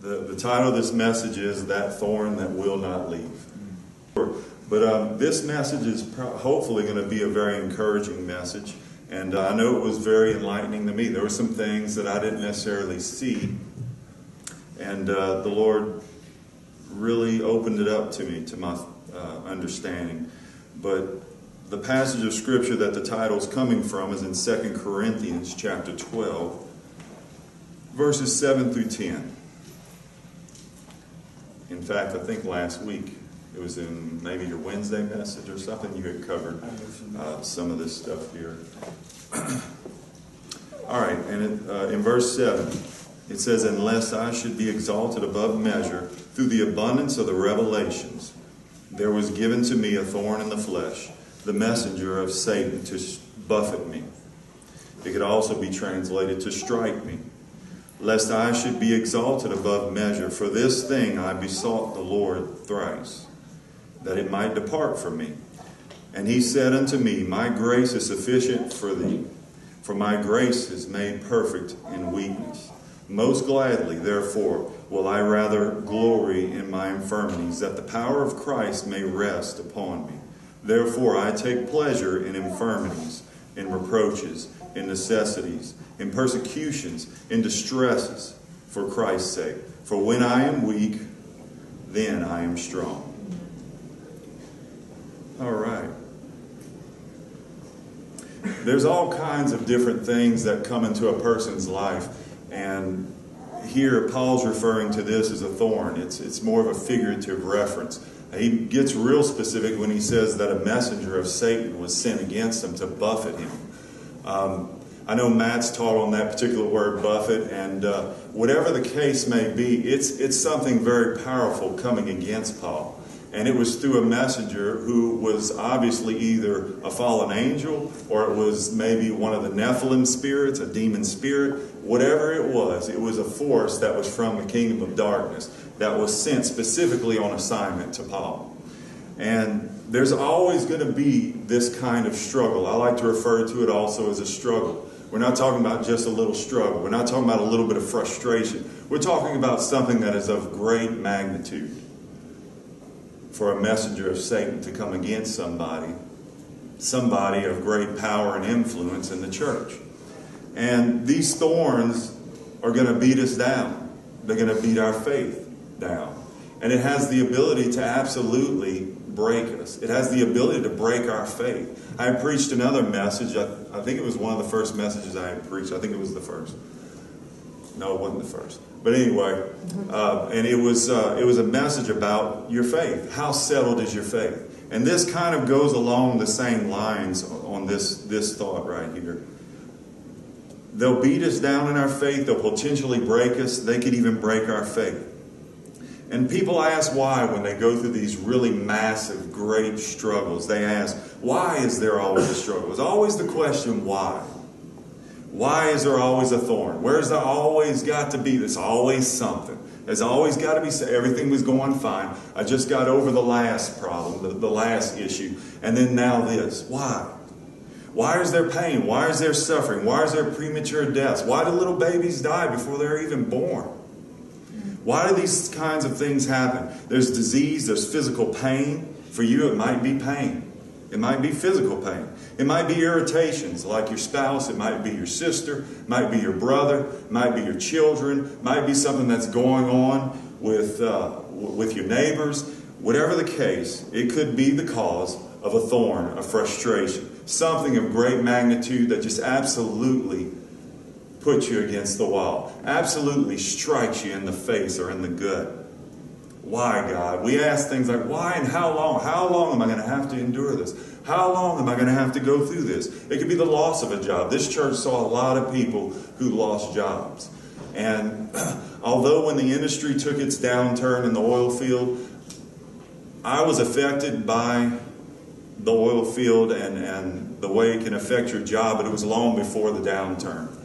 The, the title of this message is That Thorn That Will Not Leave. But um, this message is hopefully going to be a very encouraging message. And uh, I know it was very enlightening to me. There were some things that I didn't necessarily see. And uh, the Lord really opened it up to me, to my uh, understanding. But the passage of Scripture that the title is coming from is in 2 Corinthians chapter 12, verses 7 through 10. In fact, I think last week it was in maybe your Wednesday message or something you had covered uh, some of this stuff here. All right, and it, uh, in verse 7, it says, Unless I should be exalted above measure through the abundance of the revelations, there was given to me a thorn in the flesh, the messenger of Satan to buffet me. It could also be translated to strike me lest I should be exalted above measure. For this thing I besought the Lord thrice, that it might depart from me. And he said unto me, My grace is sufficient for thee, for my grace is made perfect in weakness. Most gladly, therefore, will I rather glory in my infirmities, that the power of Christ may rest upon me. Therefore, I take pleasure in infirmities, in reproaches, in necessities, in persecutions, in distresses, for Christ's sake. For when I am weak, then I am strong. All right. There's all kinds of different things that come into a person's life, and here Paul's referring to this as a thorn. It's, it's more of a figurative reference. He gets real specific when he says that a messenger of Satan was sent against him to buffet him. Um, I know Matt's taught on that particular word, buffet, and uh, whatever the case may be, it's, it's something very powerful coming against Paul. And it was through a messenger who was obviously either a fallen angel or it was maybe one of the Nephilim spirits, a demon spirit. Whatever it was, it was a force that was from the kingdom of darkness that was sent specifically on assignment to Paul. And there's always going to be this kind of struggle. I like to refer to it also as a struggle. We're not talking about just a little struggle. We're not talking about a little bit of frustration. We're talking about something that is of great magnitude for a messenger of Satan to come against somebody, somebody of great power and influence in the church. And these thorns are going to beat us down. They're going to beat our faith down. And it has the ability to absolutely break us. It has the ability to break our faith. I preached another message. I, I, think it was one of the first messages I preached. I think it was the first. No, it wasn't the first. But anyway, uh, and it was uh, it was a message about your faith. How settled is your faith? And this kind of goes along the same lines on this this thought right here. They'll beat us down in our faith. They'll potentially break us. They could even break our faith. And people ask why when they go through these really massive, great struggles. They ask, why is there always a struggle? It's always the question, why? Why is there always a thorn? Where's there always got to be? There's always something. There's always got to be, everything was going fine. I just got over the last problem, the, the last issue, and then now this. Why? Why is there pain? Why is there suffering? Why is there premature deaths? Why do little babies die before they're even born? Why do these kinds of things happen? There's disease, there's physical pain. For you, it might be pain. It might be physical pain. It might be irritations like your spouse. It might be your sister. It might be your brother. It might be your children. It might be something that's going on with, uh, with your neighbors. Whatever the case, it could be the cause of a thorn, a frustration, something of great magnitude that just absolutely puts you against the wall, absolutely strikes you in the face or in the gut. Why, God? We ask things like, why and how long? How long am I going to have to endure this? How long am I going to have to go through this? It could be the loss of a job. This church saw a lot of people who lost jobs. And although when the industry took its downturn in the oil field, I was affected by the oil field and, and the way it can affect your job, but it was long before the downturn.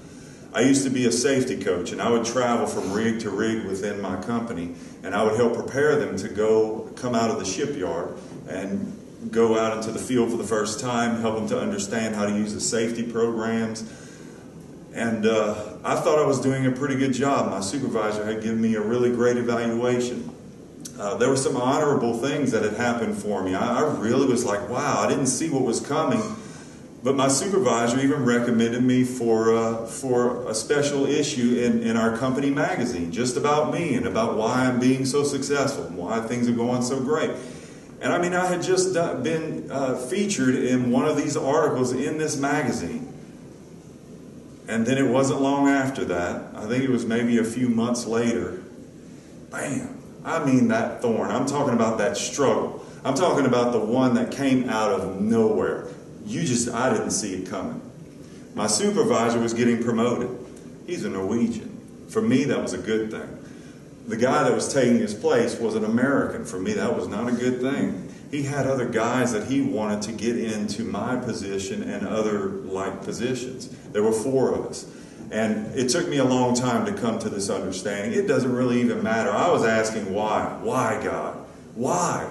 I used to be a safety coach, and I would travel from rig to rig within my company, and I would help prepare them to go come out of the shipyard and go out into the field for the first time, help them to understand how to use the safety programs. And uh, I thought I was doing a pretty good job. My supervisor had given me a really great evaluation. Uh, there were some honorable things that had happened for me. I, I really was like, wow, I didn't see what was coming. But my supervisor even recommended me for, uh, for a special issue in, in our company magazine, just about me and about why I'm being so successful and why things are going so great. And I mean, I had just been uh, featured in one of these articles in this magazine. And then it wasn't long after that, I think it was maybe a few months later, bam, I mean that thorn. I'm talking about that struggle. I'm talking about the one that came out of nowhere. You just, I didn't see it coming. My supervisor was getting promoted. He's a Norwegian. For me, that was a good thing. The guy that was taking his place was an American. For me, that was not a good thing. He had other guys that he wanted to get into my position and other like positions. There were four of us. And it took me a long time to come to this understanding. It doesn't really even matter. I was asking why. Why, God? Why?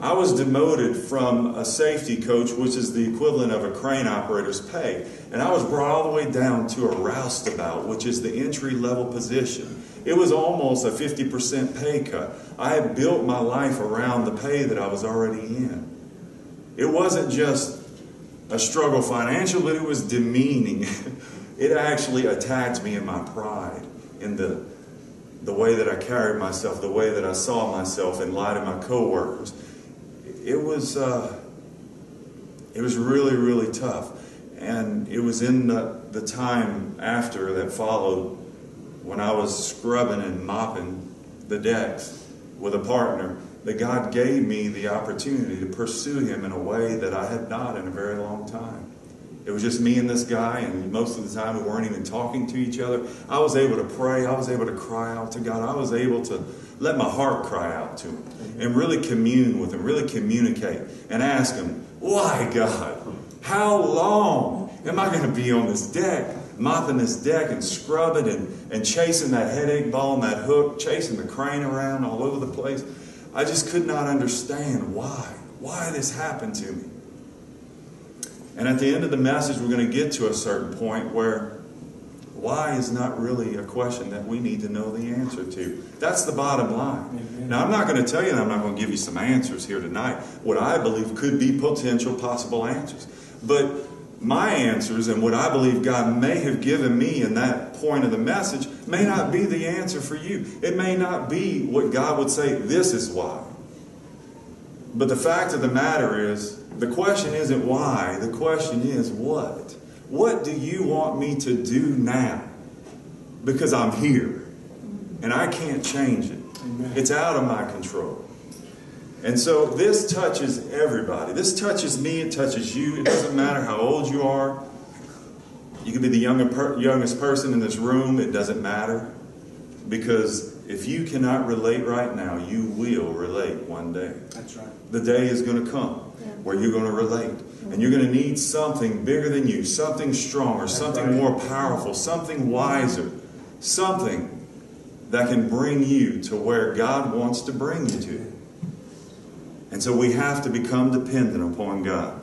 I was demoted from a safety coach, which is the equivalent of a crane operator's pay, and I was brought all the way down to a roustabout, which is the entry level position. It was almost a 50% pay cut. I had built my life around the pay that I was already in. It wasn't just a struggle financial, but it was demeaning. it actually attacked me in my pride, in the, the way that I carried myself, the way that I saw myself in light of my coworkers. It was, uh, it was really, really tough. And it was in the, the time after that followed when I was scrubbing and mopping the decks with a partner that God gave me the opportunity to pursue Him in a way that I had not in a very long time. It was just me and this guy, and most of the time we weren't even talking to each other. I was able to pray. I was able to cry out to God. I was able to let my heart cry out to Him and really commune with Him, really communicate and ask Him, Why, God? How long am I going to be on this deck, mopping this deck and scrubbing and, and chasing that headache ball and that hook, chasing the crane around all over the place? I just could not understand why. Why this happened to me. And at the end of the message, we're going to get to a certain point where why is not really a question that we need to know the answer to. That's the bottom line. Amen. Now, I'm not going to tell you, and I'm not going to give you some answers here tonight, what I believe could be potential possible answers. But my answers and what I believe God may have given me in that point of the message may not be the answer for you. It may not be what God would say, this is why. But the fact of the matter is, the question isn't why, the question is what? What do you want me to do now? Because I'm here and I can't change it. Amen. It's out of my control. And so this touches everybody. This touches me, it touches you. It doesn't matter how old you are. You could be the youngest person in this room, it doesn't matter. Because if you cannot relate right now, you will relate one day. That's right. The day is going to come where you're going to relate. And you're going to need something bigger than you, something stronger, That's something right. more powerful, something wiser, something that can bring you to where God wants to bring you to. And so we have to become dependent upon God.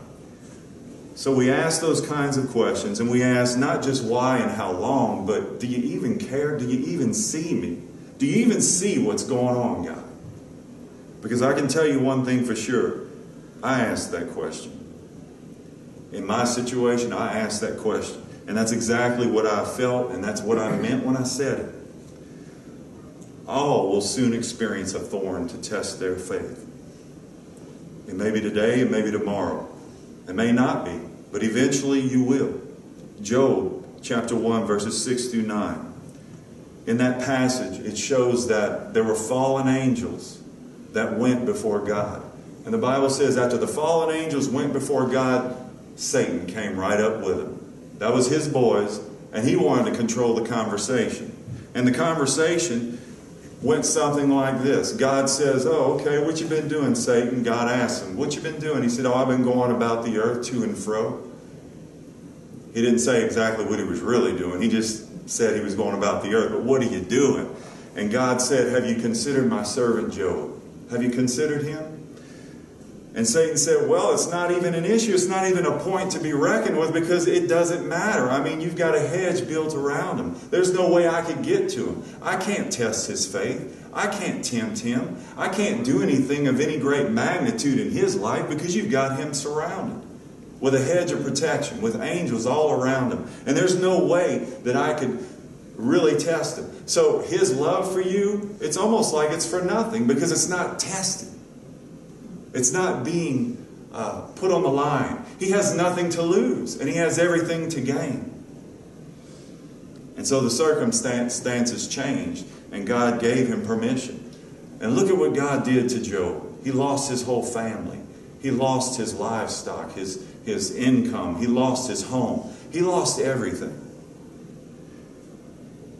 So we ask those kinds of questions, and we ask not just why and how long, but do you even care? Do you even see me? Do you even see what's going on, God? Because I can tell you one thing for sure. I asked that question. In my situation, I asked that question. And that's exactly what I felt, and that's what I meant when I said it. All will soon experience a thorn to test their faith. It may be today, it may be tomorrow. It may not be, but eventually you will. Job chapter 1, verses 6 through 9. In that passage, it shows that there were fallen angels that went before God. And the Bible says, after the fallen angels went before God, Satan came right up with them. That was his boys, and he wanted to control the conversation. And the conversation went something like this. God says, Oh, okay, what you been doing, Satan? God asked him, What you been doing? He said, Oh, I've been going about the earth to and fro. He didn't say exactly what he was really doing. He just said he was going about the earth. But what are you doing? And God said, Have you considered my servant Job? Have you considered him? And Satan said, Well, it's not even an issue. It's not even a point to be reckoned with because it doesn't matter. I mean, you've got a hedge built around him. There's no way I could get to him. I can't test his faith. I can't tempt him. I can't do anything of any great magnitude in his life because you've got him surrounded with a hedge of protection, with angels all around him. And there's no way that I could really test him. So his love for you, it's almost like it's for nothing because it's not tested. It's not being uh, put on the line. He has nothing to lose, and he has everything to gain. And so the circumstances changed, and God gave him permission. And look at what God did to Job. He lost his whole family. He lost his livestock, his, his income. He lost his home. He lost everything.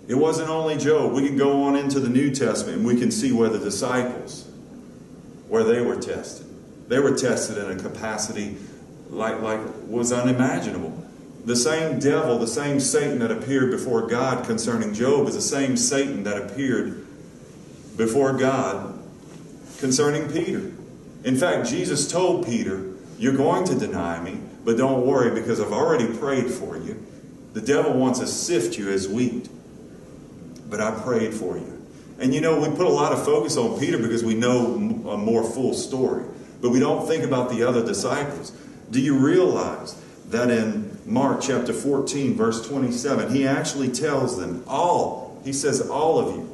It wasn't only Job. We can go on into the New Testament and we can see where the disciples, where they were tested. They were tested in a capacity like, like was unimaginable. The same devil, the same Satan that appeared before God concerning Job is the same Satan that appeared before God concerning Peter. In fact, Jesus told Peter, You're going to deny me, but don't worry because I've already prayed for you. The devil wants to sift you as wheat, but I prayed for you. And you know, we put a lot of focus on Peter because we know a more full story but we don't think about the other disciples. Do you realize that in Mark chapter 14, verse 27, he actually tells them, all, he says, all of you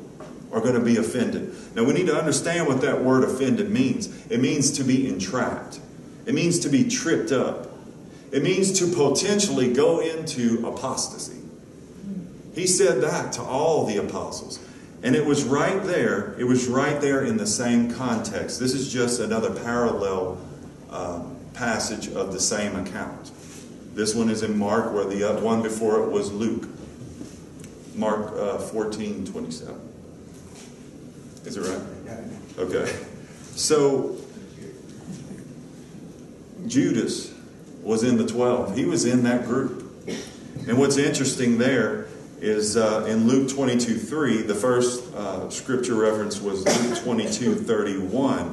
are going to be offended. Now we need to understand what that word offended means. It means to be entrapped, it means to be tripped up, it means to potentially go into apostasy. He said that to all the apostles. And it was right there, it was right there in the same context. This is just another parallel uh, passage of the same account. This one is in Mark, where the uh, one before it was Luke. Mark uh, 14, 27. Is it right? Okay. So, Judas was in the 12. He was in that group. And what's interesting there is uh, in Luke 22 3. The first uh, scripture reference was Luke 22 31,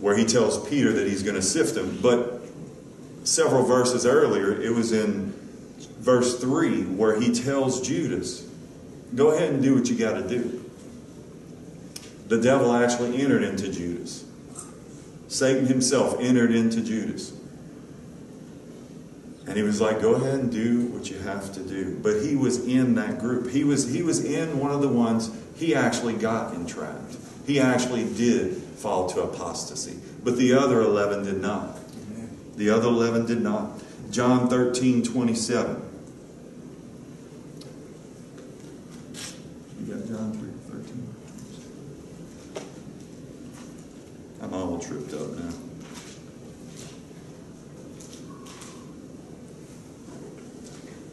where he tells Peter that he's going to sift him. But several verses earlier, it was in verse 3 where he tells Judas, Go ahead and do what you got to do. The devil actually entered into Judas. Satan himself entered into Judas. And he was like, go ahead and do what you have to do. But he was in that group. He was, he was in one of the ones he actually got entrapped. He actually did fall to apostasy. But the other 11 did not. The other 11 did not. John 13, 27. You got John 3, 13? I'm all tripped up now.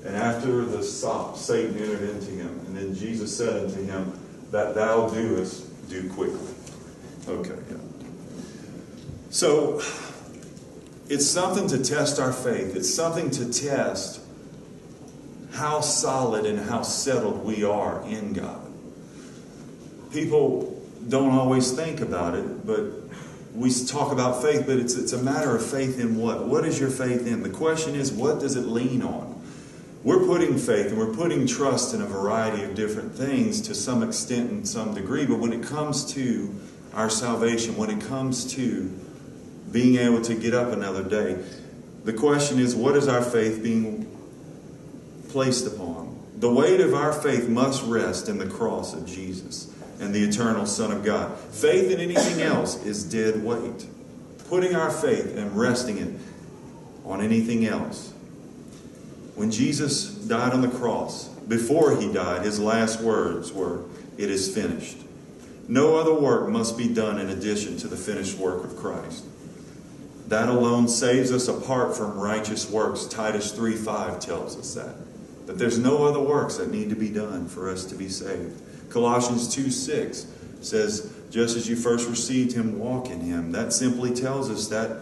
And after the sop, Satan entered into him. And then Jesus said unto him, That thou doest, do quickly. Okay, yeah. So, it's something to test our faith. It's something to test how solid and how settled we are in God. People don't always think about it, but we talk about faith, but it's, it's a matter of faith in what? What is your faith in? The question is, what does it lean on? We're putting faith and we're putting trust in a variety of different things to some extent and some degree, but when it comes to our salvation, when it comes to being able to get up another day, the question is what is our faith being placed upon? The weight of our faith must rest in the cross of Jesus and the eternal Son of God. Faith in anything else is dead weight. Putting our faith and resting it on anything else when Jesus died on the cross, before he died, his last words were, It is finished. No other work must be done in addition to the finished work of Christ. That alone saves us apart from righteous works. Titus 3 5 tells us that. That there's no other works that need to be done for us to be saved. Colossians 2 6 says, Just as you first received him, walk in him. That simply tells us that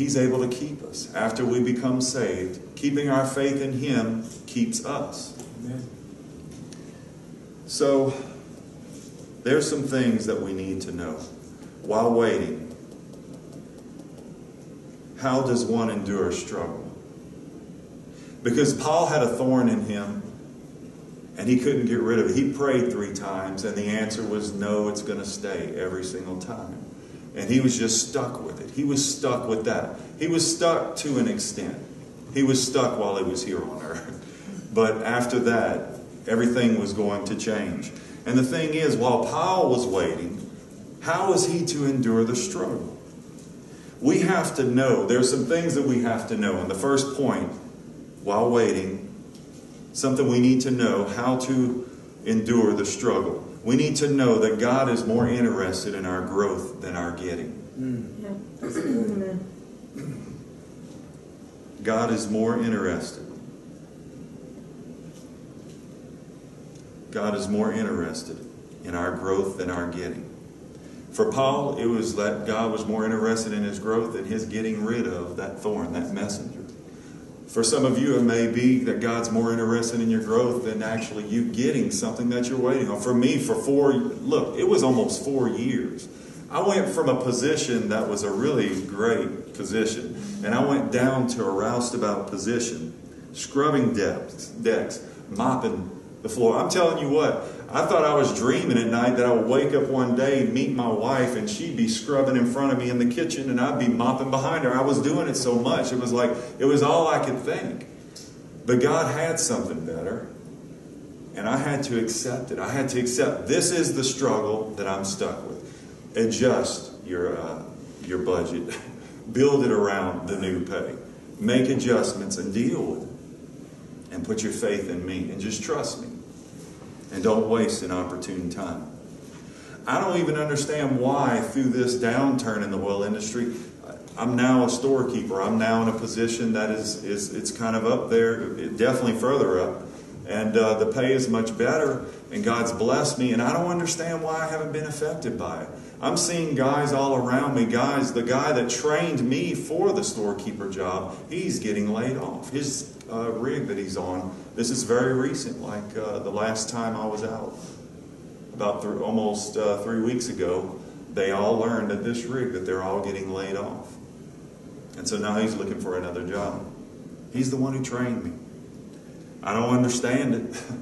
He's able to keep us after we become saved. Keeping our faith in Him keeps us. Amen. So, there's some things that we need to know while waiting how does one endure struggle? Because Paul had a thorn in him and he couldn't get rid of it. He prayed three times, and the answer was no, it's going to stay every single time. And he was just stuck with it. He was stuck with that. He was stuck to an extent. He was stuck while he was here on earth. But after that, everything was going to change. And the thing is, while Paul was waiting, how was he to endure the struggle? We have to know, there's some things that we have to know. And the first point, while waiting, something we need to know how to endure the struggle. We need to know that God is more interested in our growth than our getting. God is more interested. God is more interested in our growth than our getting. For Paul, it was that God was more interested in his growth than his getting rid of that thorn, that messenger. For some of you, it may be that God's more interested in your growth than actually you getting something that you're waiting on. For me, for four, look, it was almost four years. I went from a position that was a really great position, and I went down to a roustabout position, scrubbing decks, decks mopping the floor. I'm telling you what, I thought I was dreaming at night that I would wake up one day, meet my wife, and she'd be scrubbing in front of me in the kitchen and I'd be mopping behind her. I was doing it so much. It was like, it was all I could think. But God had something better. And I had to accept it. I had to accept this is the struggle that I'm stuck with. Adjust your, uh, your budget, build it around the new pay, make adjustments and deal with it. And put your faith in me and just trust me and don't waste an opportune time. I don't even understand why, through this downturn in the oil industry, I'm now a storekeeper. I'm now in a position that is, is it's kind of up there, definitely further up. And uh, the pay is much better, and God's blessed me, and I don't understand why I haven't been affected by it. I'm seeing guys all around me, guys, the guy that trained me for the storekeeper job, he's getting laid off. His uh, rig that he's on, this is very recent, like uh, the last time I was out, about th- almost uh, three weeks ago, they all learned at this rig that they're all getting laid off. And so now he's looking for another job. He's the one who trained me. I don't understand it.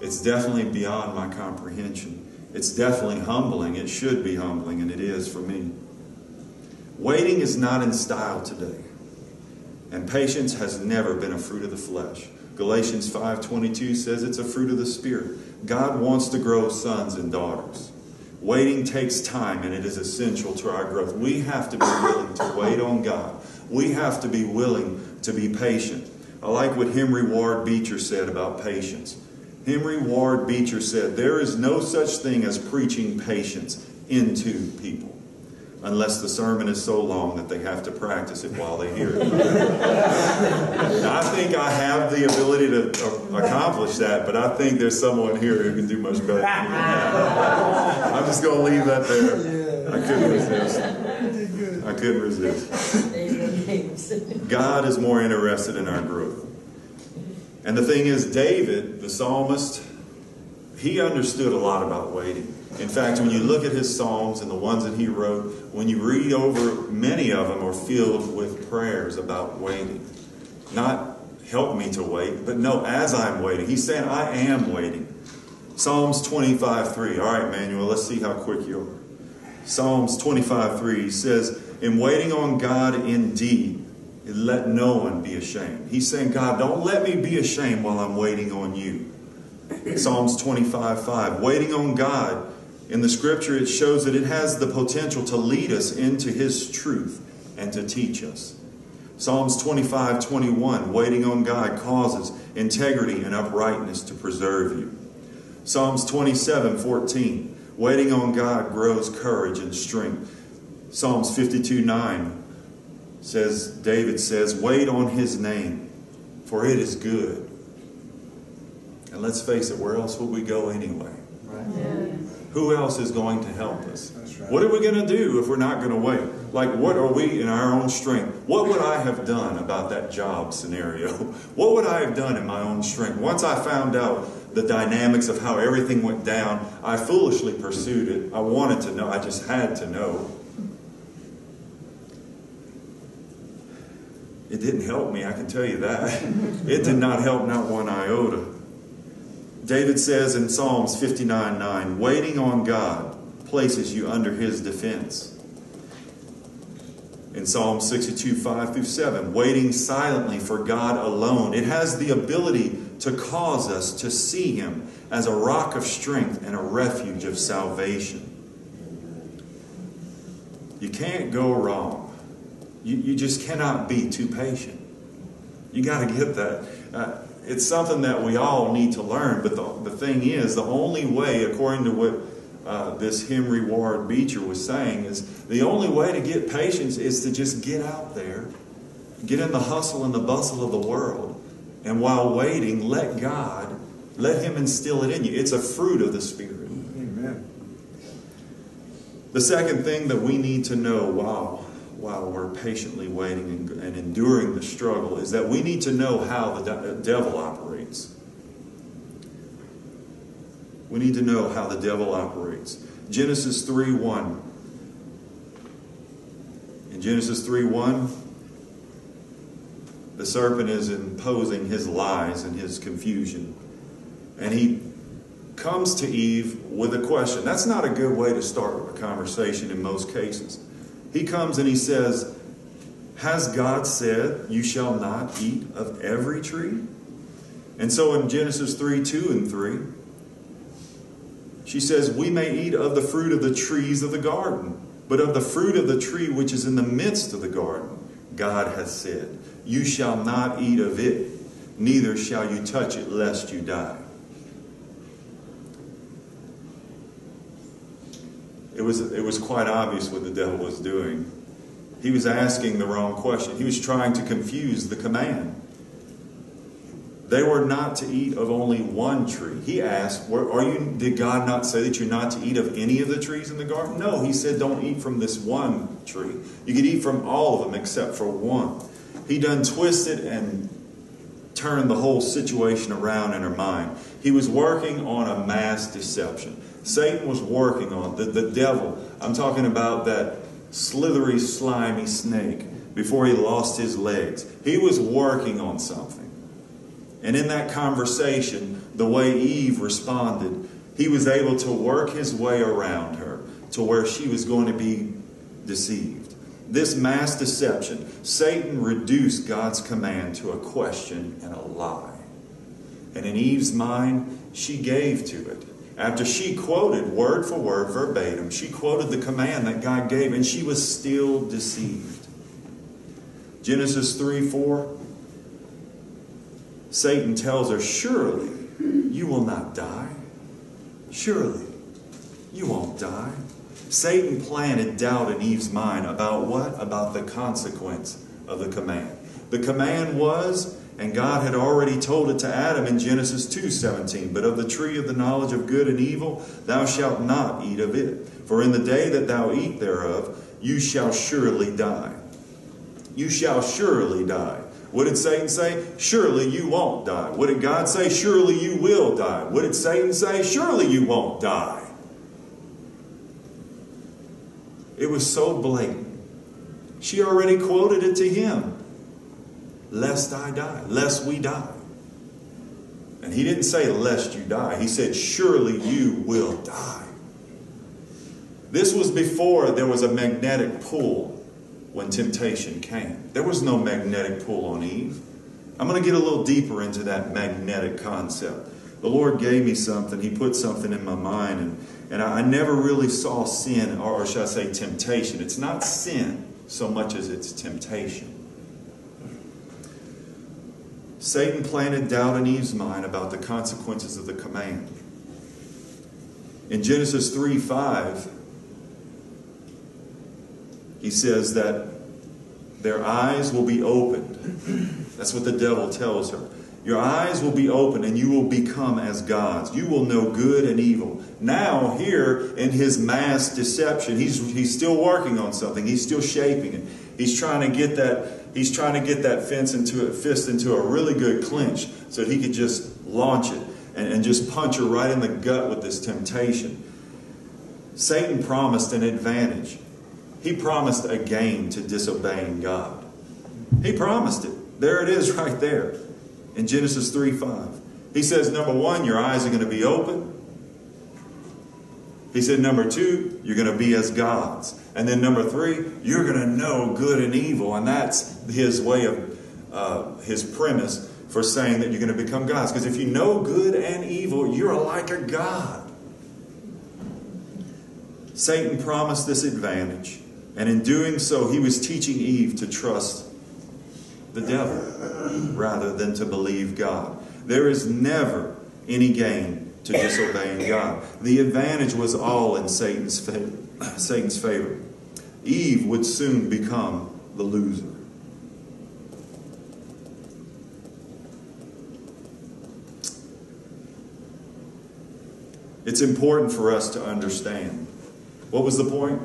It's definitely beyond my comprehension. It's definitely humbling. It should be humbling, and it is for me. Waiting is not in style today. And patience has never been a fruit of the flesh. Galatians 5:22 says it's a fruit of the spirit. God wants to grow sons and daughters. Waiting takes time and it is essential to our growth. We have to be willing to wait on God. We have to be willing to be patient. I like what Henry Ward Beecher said about patience. Henry Ward Beecher said, There is no such thing as preaching patience into people unless the sermon is so long that they have to practice it while they hear it. I think I have the ability to accomplish that, but I think there's someone here who can do much better than. I'm just going to leave that there. I couldn't resist. I couldn't resist. God is more interested in our growth. And the thing is, David, the psalmist, he understood a lot about waiting. In fact, when you look at his Psalms and the ones that he wrote, when you read over, many of them are filled with prayers about waiting. Not help me to wait, but no, as I'm waiting. He's saying, I am waiting. Psalms 25 3. All right, Manuel, let's see how quick you are. Psalms 25 3 he says, In waiting on God indeed, let no one be ashamed. He's saying, God, don't let me be ashamed while I'm waiting on you. Psalms 25 5. Waiting on God in the scripture, it shows that it has the potential to lead us into His truth and to teach us. Psalms 25 21, waiting on God causes integrity and uprightness to preserve you. Psalms 27 14, waiting on God grows courage and strength. Psalms 52 9 says, David says, wait on His name, for it is good. And let's face it, where else would we go anyway? Right. Who else is going to help us? Right. What are we going to do if we're not going to wait? Like, what are we in our own strength? What would I have done about that job scenario? What would I have done in my own strength? Once I found out the dynamics of how everything went down, I foolishly pursued it. I wanted to know. I just had to know. Didn't help me, I can tell you that. it did not help, not one iota. David says in Psalms 59 9, waiting on God places you under his defense. In Psalm 62 5 through 7, waiting silently for God alone. It has the ability to cause us to see him as a rock of strength and a refuge of salvation. You can't go wrong. You, you just cannot be too patient. You got to get that. Uh, it's something that we all need to learn. But the, the thing is, the only way, according to what uh, this Henry Ward Beecher was saying, is the only way to get patience is to just get out there, get in the hustle and the bustle of the world, and while waiting, let God, let Him instill it in you. It's a fruit of the Spirit. Amen. The second thing that we need to know while while we're patiently waiting and, and enduring the struggle is that we need to know how the de- devil operates. We need to know how the devil operates. Genesis 3 1. In Genesis 3 1, the serpent is imposing his lies and his confusion. And he comes to Eve with a question. That's not a good way to start a conversation in most cases. He comes and he says, Has God said, You shall not eat of every tree? And so in Genesis 3 2 and 3, she says, We may eat of the fruit of the trees of the garden, but of the fruit of the tree which is in the midst of the garden, God hath said, You shall not eat of it, neither shall you touch it, lest you die. It was, it was quite obvious what the devil was doing. He was asking the wrong question. He was trying to confuse the command. They were not to eat of only one tree. He asked, are you, Did God not say that you're not to eat of any of the trees in the garden? No, He said, Don't eat from this one tree. You can eat from all of them except for one. He done twisted and turned the whole situation around in her mind. He was working on a mass deception. Satan was working on, the, the devil. I'm talking about that slithery, slimy snake before he lost his legs. He was working on something. And in that conversation, the way Eve responded, he was able to work his way around her to where she was going to be deceived. This mass deception, Satan reduced God's command to a question and a lie. And in Eve's mind, she gave to it. After she quoted word for word, verbatim, she quoted the command that God gave, and she was still deceived. Genesis 3 4. Satan tells her, Surely you will not die. Surely you won't die. Satan planted doubt in Eve's mind about what? About the consequence of the command. The command was and God had already told it to Adam in Genesis 2:17, but of the tree of the knowledge of good and evil thou shalt not eat of it, for in the day that thou eat thereof you shall surely die. You shall surely die. What did Satan say? Surely you won't die. What did God say? Surely you will die. What did Satan say? Surely you won't die. It was so blatant. She already quoted it to him lest I die, lest we die. And he didn't say, lest you die. He said, surely you will die. This was before there was a magnetic pull when temptation came. There was no magnetic pull on Eve. I'm going to get a little deeper into that magnetic concept. The Lord gave me something, He put something in my mind, and, and I never really saw sin, or should I say temptation. It's not sin so much as it's temptation. Satan planted doubt in Eve's mind about the consequences of the command. In Genesis 3 5, he says that their eyes will be opened. That's what the devil tells her. Your eyes will be opened and you will become as gods. You will know good and evil. Now, here in his mass deception, he's, he's still working on something. He's still shaping it. He's trying to get that he's trying to get that fence into a fist into a really good clinch so he could just launch it and, and just punch her right in the gut with this temptation. Satan promised an advantage. He promised a gain to disobeying God. He promised it. There it is right there in Genesis 3 5. He says, number one, your eyes are going to be open. He said, number two, you're going to be as gods. And then number three, you're going to know good and evil. And that's his way of, uh, his premise for saying that you're going to become gods. Because if you know good and evil, you're like a god. Satan promised this advantage. And in doing so, he was teaching Eve to trust the devil rather than to believe God. There is never any gain to disobeying God. The advantage was all in Satan's favor. Satan's favor. Eve would soon become the loser. It's important for us to understand. What was the point?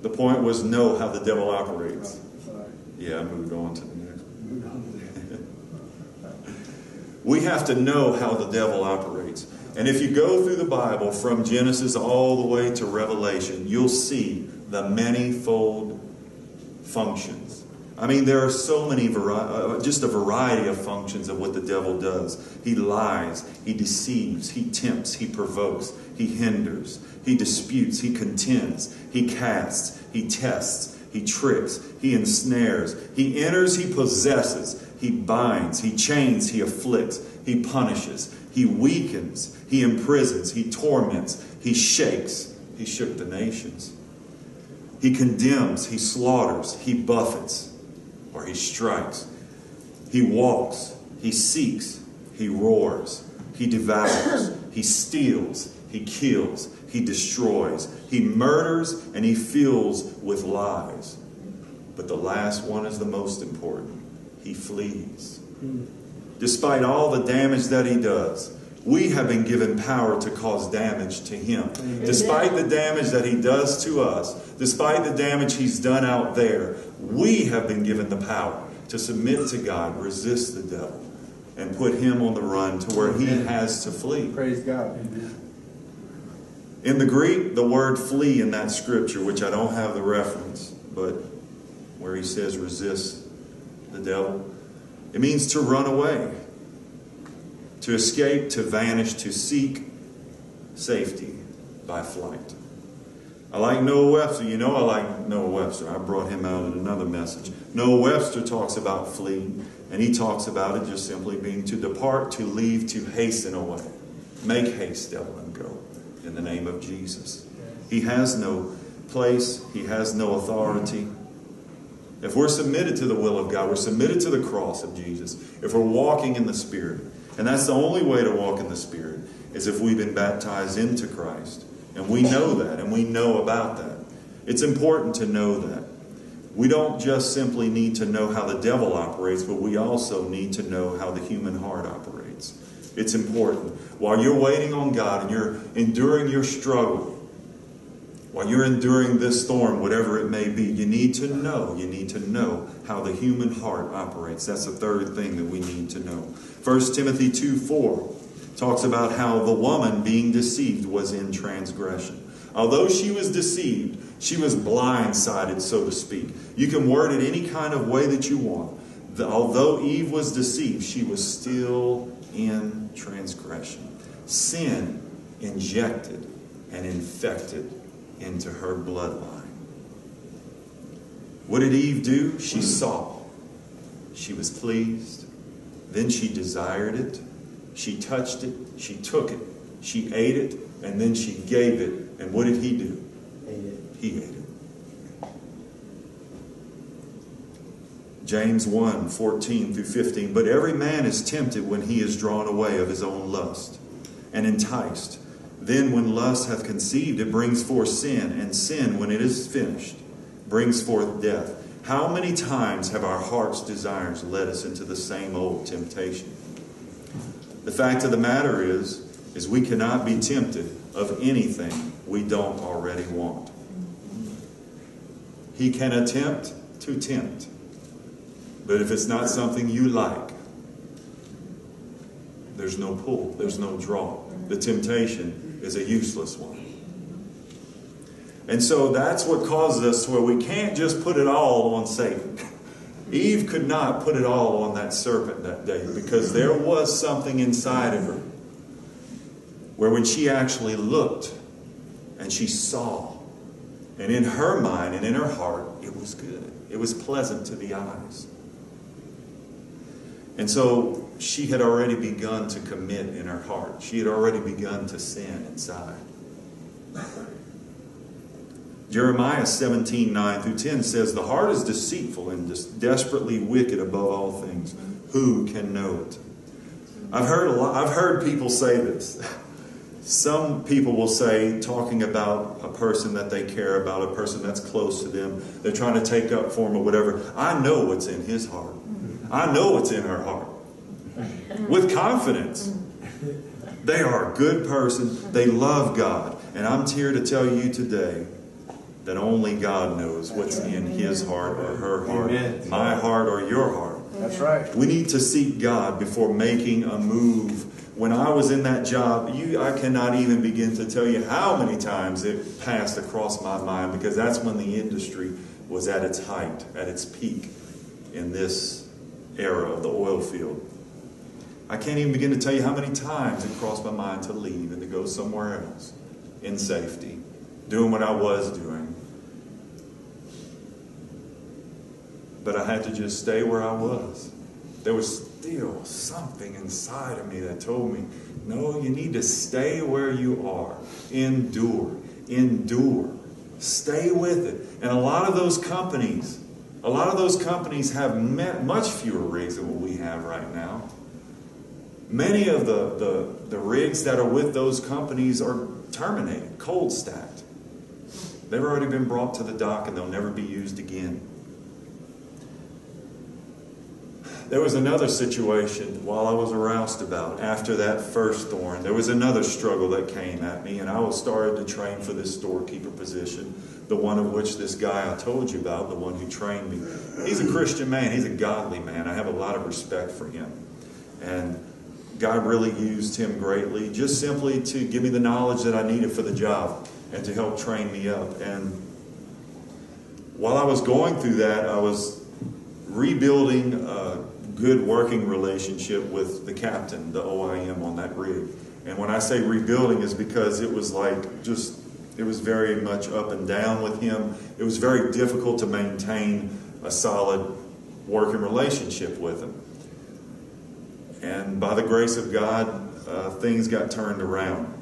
The point was know how the devil operates. Yeah, I moved on to the next we have to know how the devil operates. And if you go through the Bible from Genesis all the way to Revelation, you'll see the manifold functions. I mean, there are so many, uh, just a variety of functions of what the devil does. He lies, he deceives, he tempts, he provokes, he hinders, he disputes, he contends, he casts, he tests, he tricks, he ensnares, he enters, he possesses, he binds, he chains, he afflicts, he punishes, he weakens, he imprisons, he torments, he shakes. He shook the nations. He condemns, he slaughters, he buffets, or he strikes. He walks, he seeks, he roars, he devours, he steals, he kills, he destroys, he murders, and he fills with lies. But the last one is the most important. He flees. Despite all the damage that he does, we have been given power to cause damage to him. Despite the damage that he does to us, despite the damage he's done out there, we have been given the power to submit to God, resist the devil, and put him on the run to where he has to flee. Praise God. In the Greek, the word flee in that scripture, which I don't have the reference, but where he says resist the devil, it means to run away, to escape, to vanish, to seek safety by flight. I like Noah Webster. You know I like Noah Webster. I brought him out in another message. Noah Webster talks about fleeing, and he talks about it just simply being to depart, to leave, to hasten away. Make haste, in the name of Jesus. He has no place, he has no authority. If we're submitted to the will of God, we're submitted to the cross of Jesus, if we're walking in the Spirit, and that's the only way to walk in the Spirit, is if we've been baptized into Christ. And we know that, and we know about that. It's important to know that. We don't just simply need to know how the devil operates, but we also need to know how the human heart operates. It's important. While you're waiting on God and you're enduring your struggle, while you're enduring this storm, whatever it may be, you need to know, you need to know how the human heart operates. That's the third thing that we need to know. 1 Timothy 2 4 talks about how the woman being deceived was in transgression. Although she was deceived, she was blindsided, so to speak. You can word it any kind of way that you want. Although Eve was deceived, she was still in transgression. Sin injected and infected into her bloodline. What did Eve do? She saw. She was pleased. Then she desired it. She touched it. She took it. She ate it. And then she gave it. And what did he do? He ate it. James 1 14 through 15. But every man is tempted when he is drawn away of his own lust and enticed. Then, when lust hath conceived, it brings forth sin, and sin, when it is finished, brings forth death. How many times have our heart's desires led us into the same old temptation? The fact of the matter is, is we cannot be tempted of anything we don't already want. He can attempt to tempt, but if it's not something you like, there's no pull, there's no draw. The temptation is a useless one. And so that's what causes us where we can't just put it all on Satan. Eve could not put it all on that serpent that day because there was something inside of her where when she actually looked and she saw, and in her mind and in her heart, it was good. It was pleasant to the eyes. And so she had already begun to commit in her heart. She had already begun to sin inside. Jeremiah 17, 9 through 10 says, The heart is deceitful and desperately wicked above all things. Who can know it? I've heard a lot, I've heard people say this. Some people will say, talking about a person that they care about, a person that's close to them, they're trying to take up for them or whatever. I know what's in his heart. I know what's in her heart. With confidence. They are a good person. They love God. And I'm here to tell you today that only God knows what's in his heart or her heart, Amen. my heart or your heart. That's right. We need to seek God before making a move. When I was in that job, you, I cannot even begin to tell you how many times it passed across my mind because that's when the industry was at its height, at its peak in this era of the oil field. I can't even begin to tell you how many times it crossed my mind to leave and to go somewhere else in safety, doing what I was doing. But I had to just stay where I was. There was still something inside of me that told me, no, you need to stay where you are. Endure. Endure. Stay with it. And a lot of those companies, a lot of those companies have much fewer rigs than what we have right now. Many of the, the, the rigs that are with those companies are terminated, cold stacked. They've already been brought to the dock and they'll never be used again. There was another situation while I was aroused about after that first thorn. There was another struggle that came at me, and I was started to train for this storekeeper position, the one of which this guy I told you about, the one who trained me. He's a Christian man, he's a godly man. I have a lot of respect for him. And God really used him greatly, just simply to give me the knowledge that I needed for the job and to help train me up. And while I was going through that, I was rebuilding good working relationship with the captain, the OIM on that rig. And when I say rebuilding is because it was like just it was very much up and down with him. It was very difficult to maintain a solid working relationship with him. And by the grace of God, uh, things got turned around.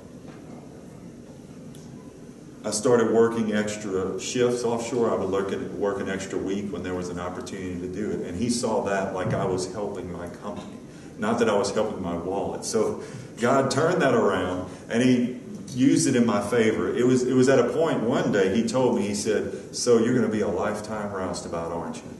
I started working extra shifts offshore. I would work, work an extra week when there was an opportunity to do it. And he saw that like I was helping my company, not that I was helping my wallet. So God turned that around and he used it in my favor. It was, it was at a point one day he told me, he said, So you're going to be a lifetime roustabout, aren't you?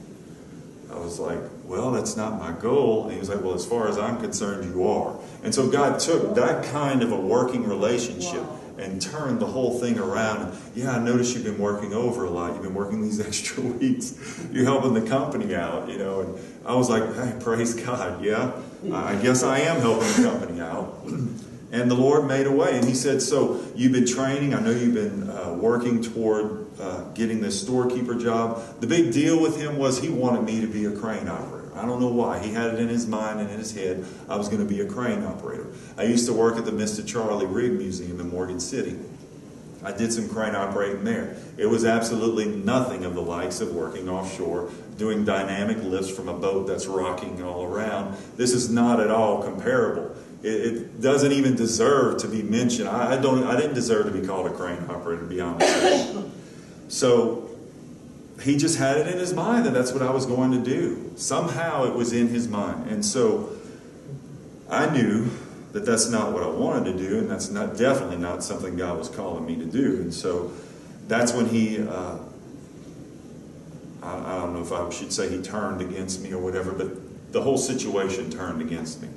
I was like, Well, that's not my goal. And he was like, Well, as far as I'm concerned, you are. And so God took that kind of a working relationship and turn the whole thing around. Yeah, I noticed you've been working over a lot. You've been working these extra weeks. You're helping the company out, you know. And I was like, hey, praise God. Yeah, I guess I am helping the company out. And the Lord made a way. And He said, So you've been training. I know you've been uh, working toward uh, getting this storekeeper job. The big deal with Him was He wanted me to be a crane operator. I don't know why. He had it in his mind and in his head I was going to be a crane operator. I used to work at the Mr. Charlie Rig Museum in Morgan City. I did some crane operating there. It was absolutely nothing of the likes of working offshore, doing dynamic lifts from a boat that's rocking all around. This is not at all comparable. It, doesn't even deserve to be mentioned. I, I, don't. I didn't deserve to be called a crane operator, to be honest. So he just had it in his mind that that's what I was going to do. Somehow it was in his mind. And so I knew that that's not what I wanted to do, and that's not definitely not something God was calling me to do. And so that's when he, uh, I, I don't know if I should say he turned against me or whatever, but the whole situation turned against me.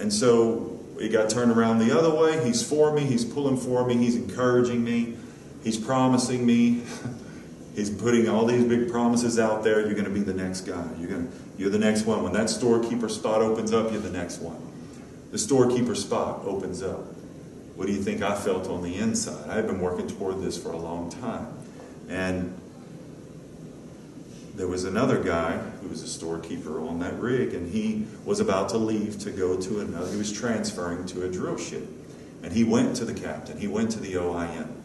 And so it got turned around the other way. He's for me, he's pulling for me, he's encouraging me, he's promising me. He's putting all these big promises out there. You're going to be the next guy. You're going to, you're the next one. When that storekeeper spot opens up, you're the next one. The storekeeper spot opens up. What do you think I felt on the inside? I had been working toward this for a long time. And there was another guy who was a storekeeper on that rig, and he was about to leave to go to another. He was transferring to a drill ship. And he went to the captain, he went to the OIM.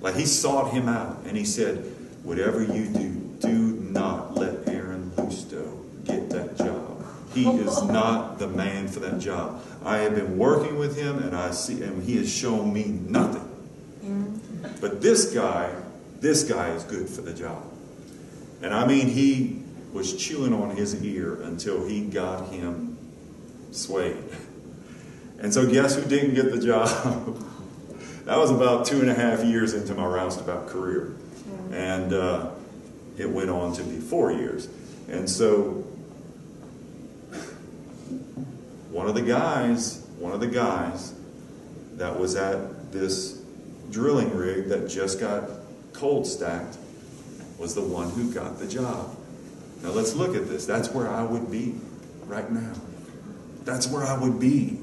Like he sought him out, and he said, Whatever you do, do not let Aaron Lousteau get that job. He is not the man for that job. I have been working with him, and I see, and he has shown me nothing. But this guy, this guy is good for the job. And I mean, he was chewing on his ear until he got him swayed. And so, guess who didn't get the job? that was about two and a half years into my roustabout career. And uh, it went on to be four years. And so, one of the guys, one of the guys that was at this drilling rig that just got cold stacked was the one who got the job. Now let's look at this. That's where I would be right now. That's where I would be.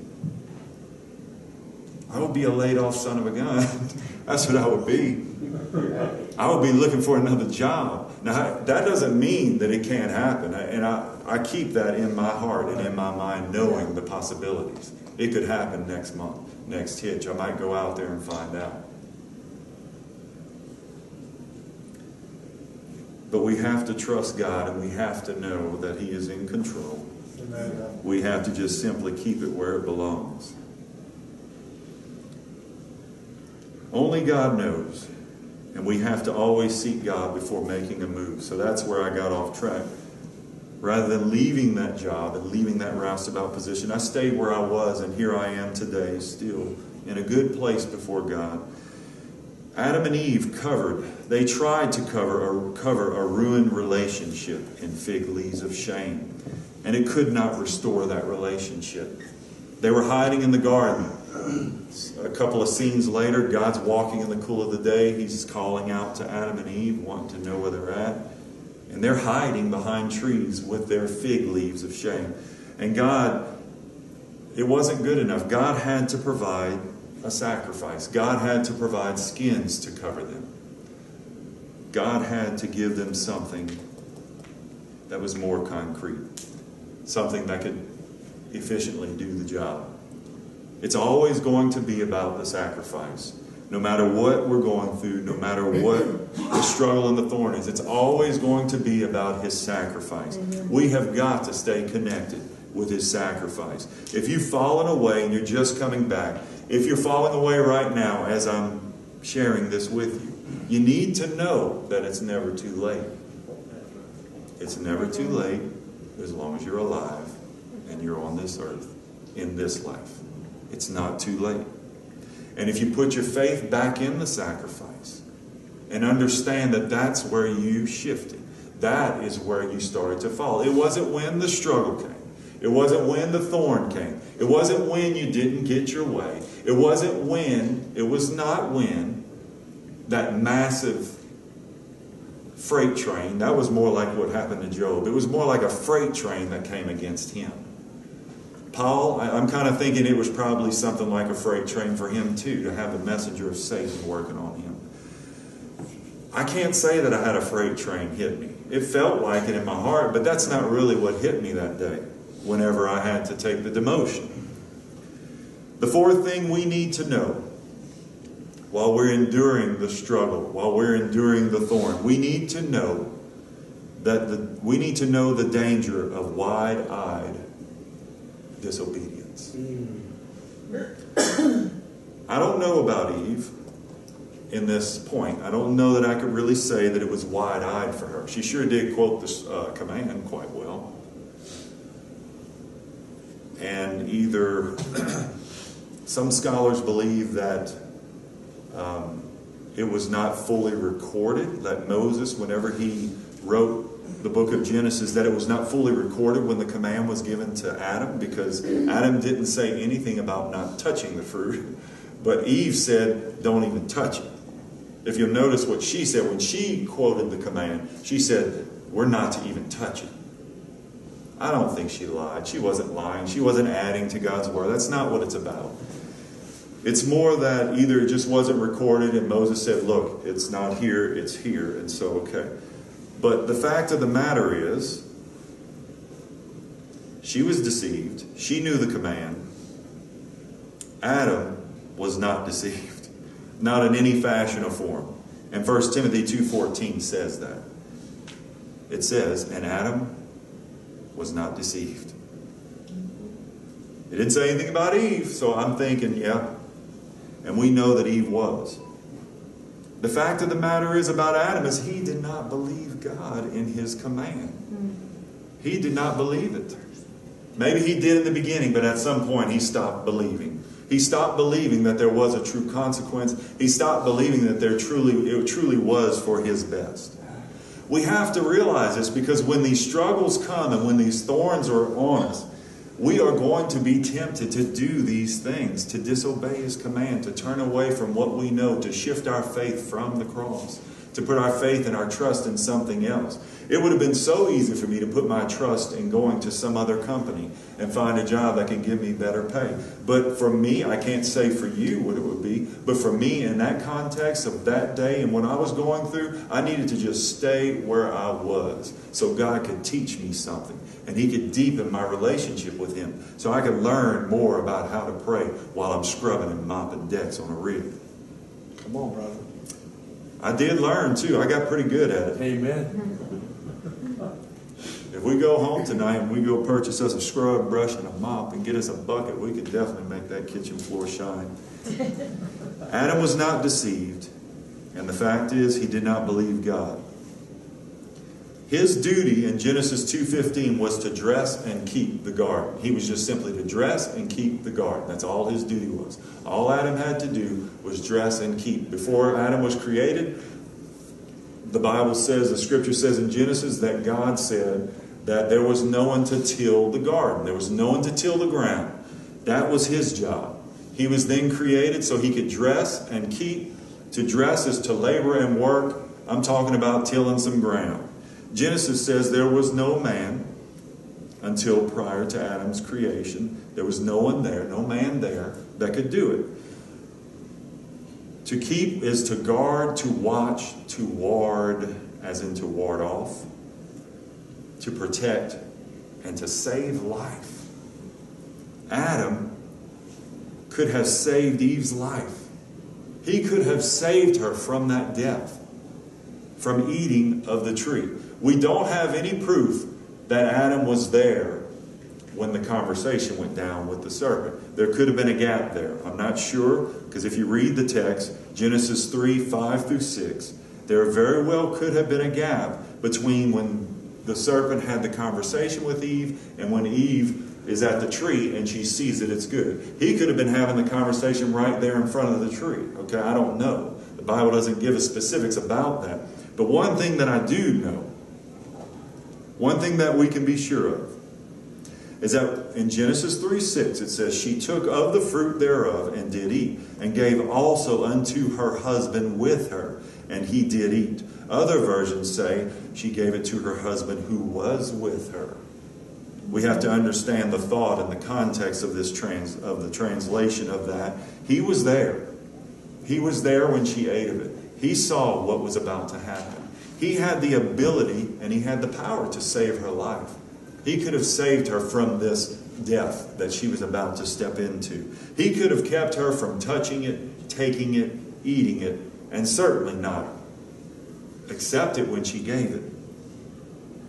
I would be a laid off son of a gun. That's what I would be. I would be looking for another job. Now, that doesn't mean that it can't happen. And I, I keep that in my heart and in my mind, knowing the possibilities. It could happen next month, next hitch. I might go out there and find out. But we have to trust God and we have to know that He is in control. Amen. We have to just simply keep it where it belongs. Only God knows. And we have to always seek God before making a move. So that's where I got off track. Rather than leaving that job and leaving that roustabout position, I stayed where I was, and here I am today, still in a good place before God. Adam and Eve covered, they tried to cover a, cover a ruined relationship in fig leaves of shame, and it could not restore that relationship. They were hiding in the garden. A couple of scenes later, God's walking in the cool of the day. He's calling out to Adam and Eve, wanting to know where they're at. And they're hiding behind trees with their fig leaves of shame. And God, it wasn't good enough. God had to provide a sacrifice. God had to provide skins to cover them. God had to give them something that was more concrete, something that could efficiently do the job. It's always going to be about the sacrifice. No matter what we're going through, no matter what the struggle and the thorn is, it's always going to be about His sacrifice. Mm-hmm. We have got to stay connected with His sacrifice. If you've fallen away and you're just coming back, if you're falling away right now as I'm sharing this with you, you need to know that it's never too late. It's never too late as long as you're alive and you're on this earth in this life. It's not too late. And if you put your faith back in the sacrifice and understand that that's where you shifted, that is where you started to fall. It wasn't when the struggle came. It wasn't when the thorn came. It wasn't when you didn't get your way. It wasn't when, it was not when that massive freight train, that was more like what happened to Job. It was more like a freight train that came against him. Paul, I'm kind of thinking it was probably something like a freight train for him too, to have a messenger of Satan working on him. I can't say that I had a freight train hit me. It felt like it in my heart, but that's not really what hit me that day whenever I had to take the demotion. The fourth thing we need to know while we're enduring the struggle, while we're enduring the thorn, we need to know that the, we need to know the danger of wide disobedience. I don't know about Eve in this point. I don't know that I could really say that it was wide eyed for her. She sure did quote this uh, command quite well. And either some scholars believe that um, it was not fully recorded, that Moses, whenever he wrote the book of Genesis that it was not fully recorded when the command was given to Adam because Adam didn't say anything about not touching the fruit. But Eve said, Don't even touch it. If you'll notice what she said when she quoted the command, she said, We're not to even touch it. I don't think she lied. She wasn't lying. She wasn't adding to God's word. That's not what it's about. It's more that either it just wasn't recorded and Moses said, Look, it's not here, it's here, and so, okay. But the fact of the matter is, she was deceived. She knew the command. Adam was not deceived, not in any fashion or form. And 1 Timothy 2.14 says that. It says, and Adam was not deceived. It didn't say anything about Eve, so I'm thinking, yeah. And we know that Eve was. The fact of the matter is about Adam is he did not believe God in his command. He did not believe it. Maybe he did in the beginning, but at some point he stopped believing. He stopped believing that there was a true consequence. He stopped believing that there truly it truly was for his best. We have to realize this because when these struggles come and when these thorns are on us, we are going to be tempted to do these things, to disobey His command, to turn away from what we know, to shift our faith from the cross, to put our faith and our trust in something else. It would have been so easy for me to put my trust in going to some other company and find a job that can give me better pay. But for me, I can't say for you what it would be, but for me in that context of that day and what I was going through, I needed to just stay where I was so God could teach me something and He could deepen my relationship with Him so I could learn more about how to pray while I'm scrubbing and mopping decks on a rig. Come on, brother. I did learn too. I got pretty good at it. Amen. If we go home tonight and we go purchase us a scrub brush and a mop and get us a bucket, we could definitely make that kitchen floor shine. Adam was not deceived, and the fact is he did not believe God. His duty in Genesis 2:15 was to dress and keep the garden. He was just simply to dress and keep the garden. That's all his duty was. All Adam had to do was dress and keep. Before Adam was created, the Bible says, the scripture says in Genesis that God said that there was no one to till the garden. There was no one to till the ground. That was his job. He was then created so he could dress and keep. To dress is to labor and work. I'm talking about tilling some ground. Genesis says there was no man until prior to Adam's creation. There was no one there, no man there that could do it. To keep is to guard, to watch, to ward, as in to ward off, to protect, and to save life. Adam could have saved Eve's life. He could have saved her from that death, from eating of the tree. We don't have any proof that Adam was there when the conversation went down with the serpent. There could have been a gap there. I'm not sure, because if you read the text, Genesis 3 5 through 6, there very well could have been a gap between when the serpent had the conversation with Eve and when Eve is at the tree and she sees that it's good. He could have been having the conversation right there in front of the tree. Okay, I don't know. The Bible doesn't give us specifics about that. But one thing that I do know, one thing that we can be sure of, is that in Genesis 3 6, it says, She took of the fruit thereof and did eat, and gave also unto her husband with her, and he did eat. Other versions say she gave it to her husband who was with her. We have to understand the thought and the context of this trans of the translation of that. He was there. He was there when she ate of it. He saw what was about to happen. He had the ability and he had the power to save her life. He could have saved her from this death that she was about to step into. He could have kept her from touching it, taking it, eating it, and certainly not accept it when she gave it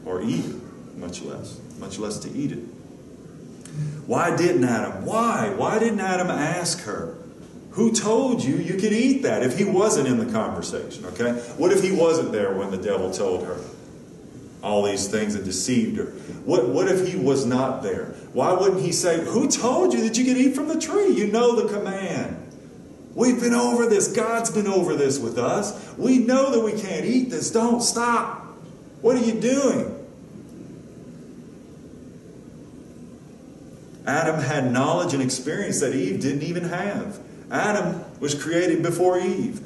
or eat it, much less, much less to eat it. Why didn't Adam? Why? Why didn't Adam ask her? Who told you you could eat that if he wasn't in the conversation? Okay? What if he wasn't there when the devil told her? all these things and deceived her. What, what if he was not there? Why wouldn't he say, Who told you that you could eat from the tree? You know the command. We've been over this. God's been over this with us. We know that we can't eat this. Don't stop. What are you doing? Adam had knowledge and experience that Eve didn't even have. Adam was created before Eve.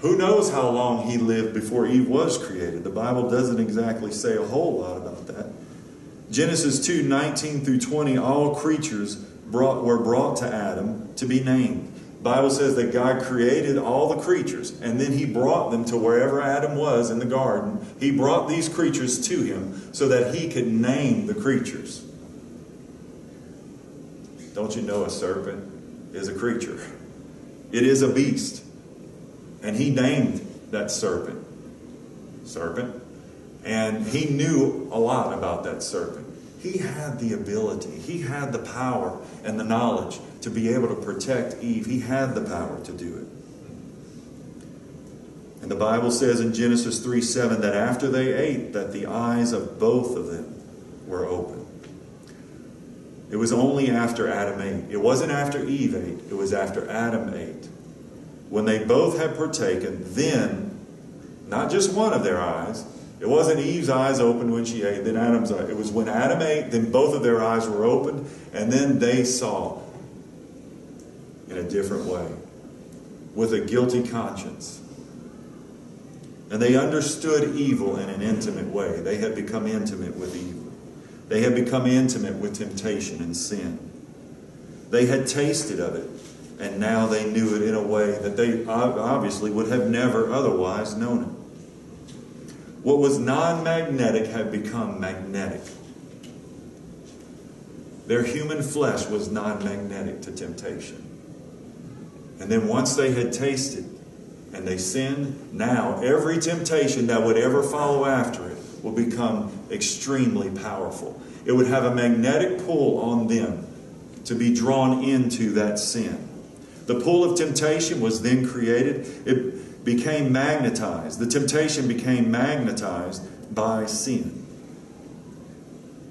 Who knows how long he lived before Eve was created? The Bible doesn't exactly say a whole lot about that. Genesis 2 19 through 20, all creatures brought, were brought to Adam to be named Bible says that God created all the creatures and then he brought them to wherever Adam was in the garden. He brought these creatures to him so that he could name the creatures. Don't you know a serpent is a creature? It is a beast. And he named that serpent. Serpent. And he knew a lot about that serpent. He had the ability, he had the power and the knowledge to be able to protect Eve. He had the power to do it. And the Bible says in Genesis 3 7 that after they ate, that the eyes of both of them were open. It was only after Adam ate. It wasn't after Eve ate, it was after Adam ate. When they both had partaken, then, not just one of their eyes, it wasn't Eve's eyes opened when she ate, then Adam's eyes. It was when Adam ate, then both of their eyes were opened, and then they saw in a different way, with a guilty conscience. And they understood evil in an intimate way. They had become intimate with evil. They had become intimate with temptation and sin. They had tasted of it, and now they knew it in a way that they obviously would have never otherwise known it. What was non magnetic had become magnetic. Their human flesh was non magnetic to temptation. And then once they had tasted and they sinned, now every temptation that would ever follow after it will become extremely powerful. It would have a magnetic pull on them to be drawn into that sin. The pull of temptation was then created. It became magnetized. The temptation became magnetized by sin.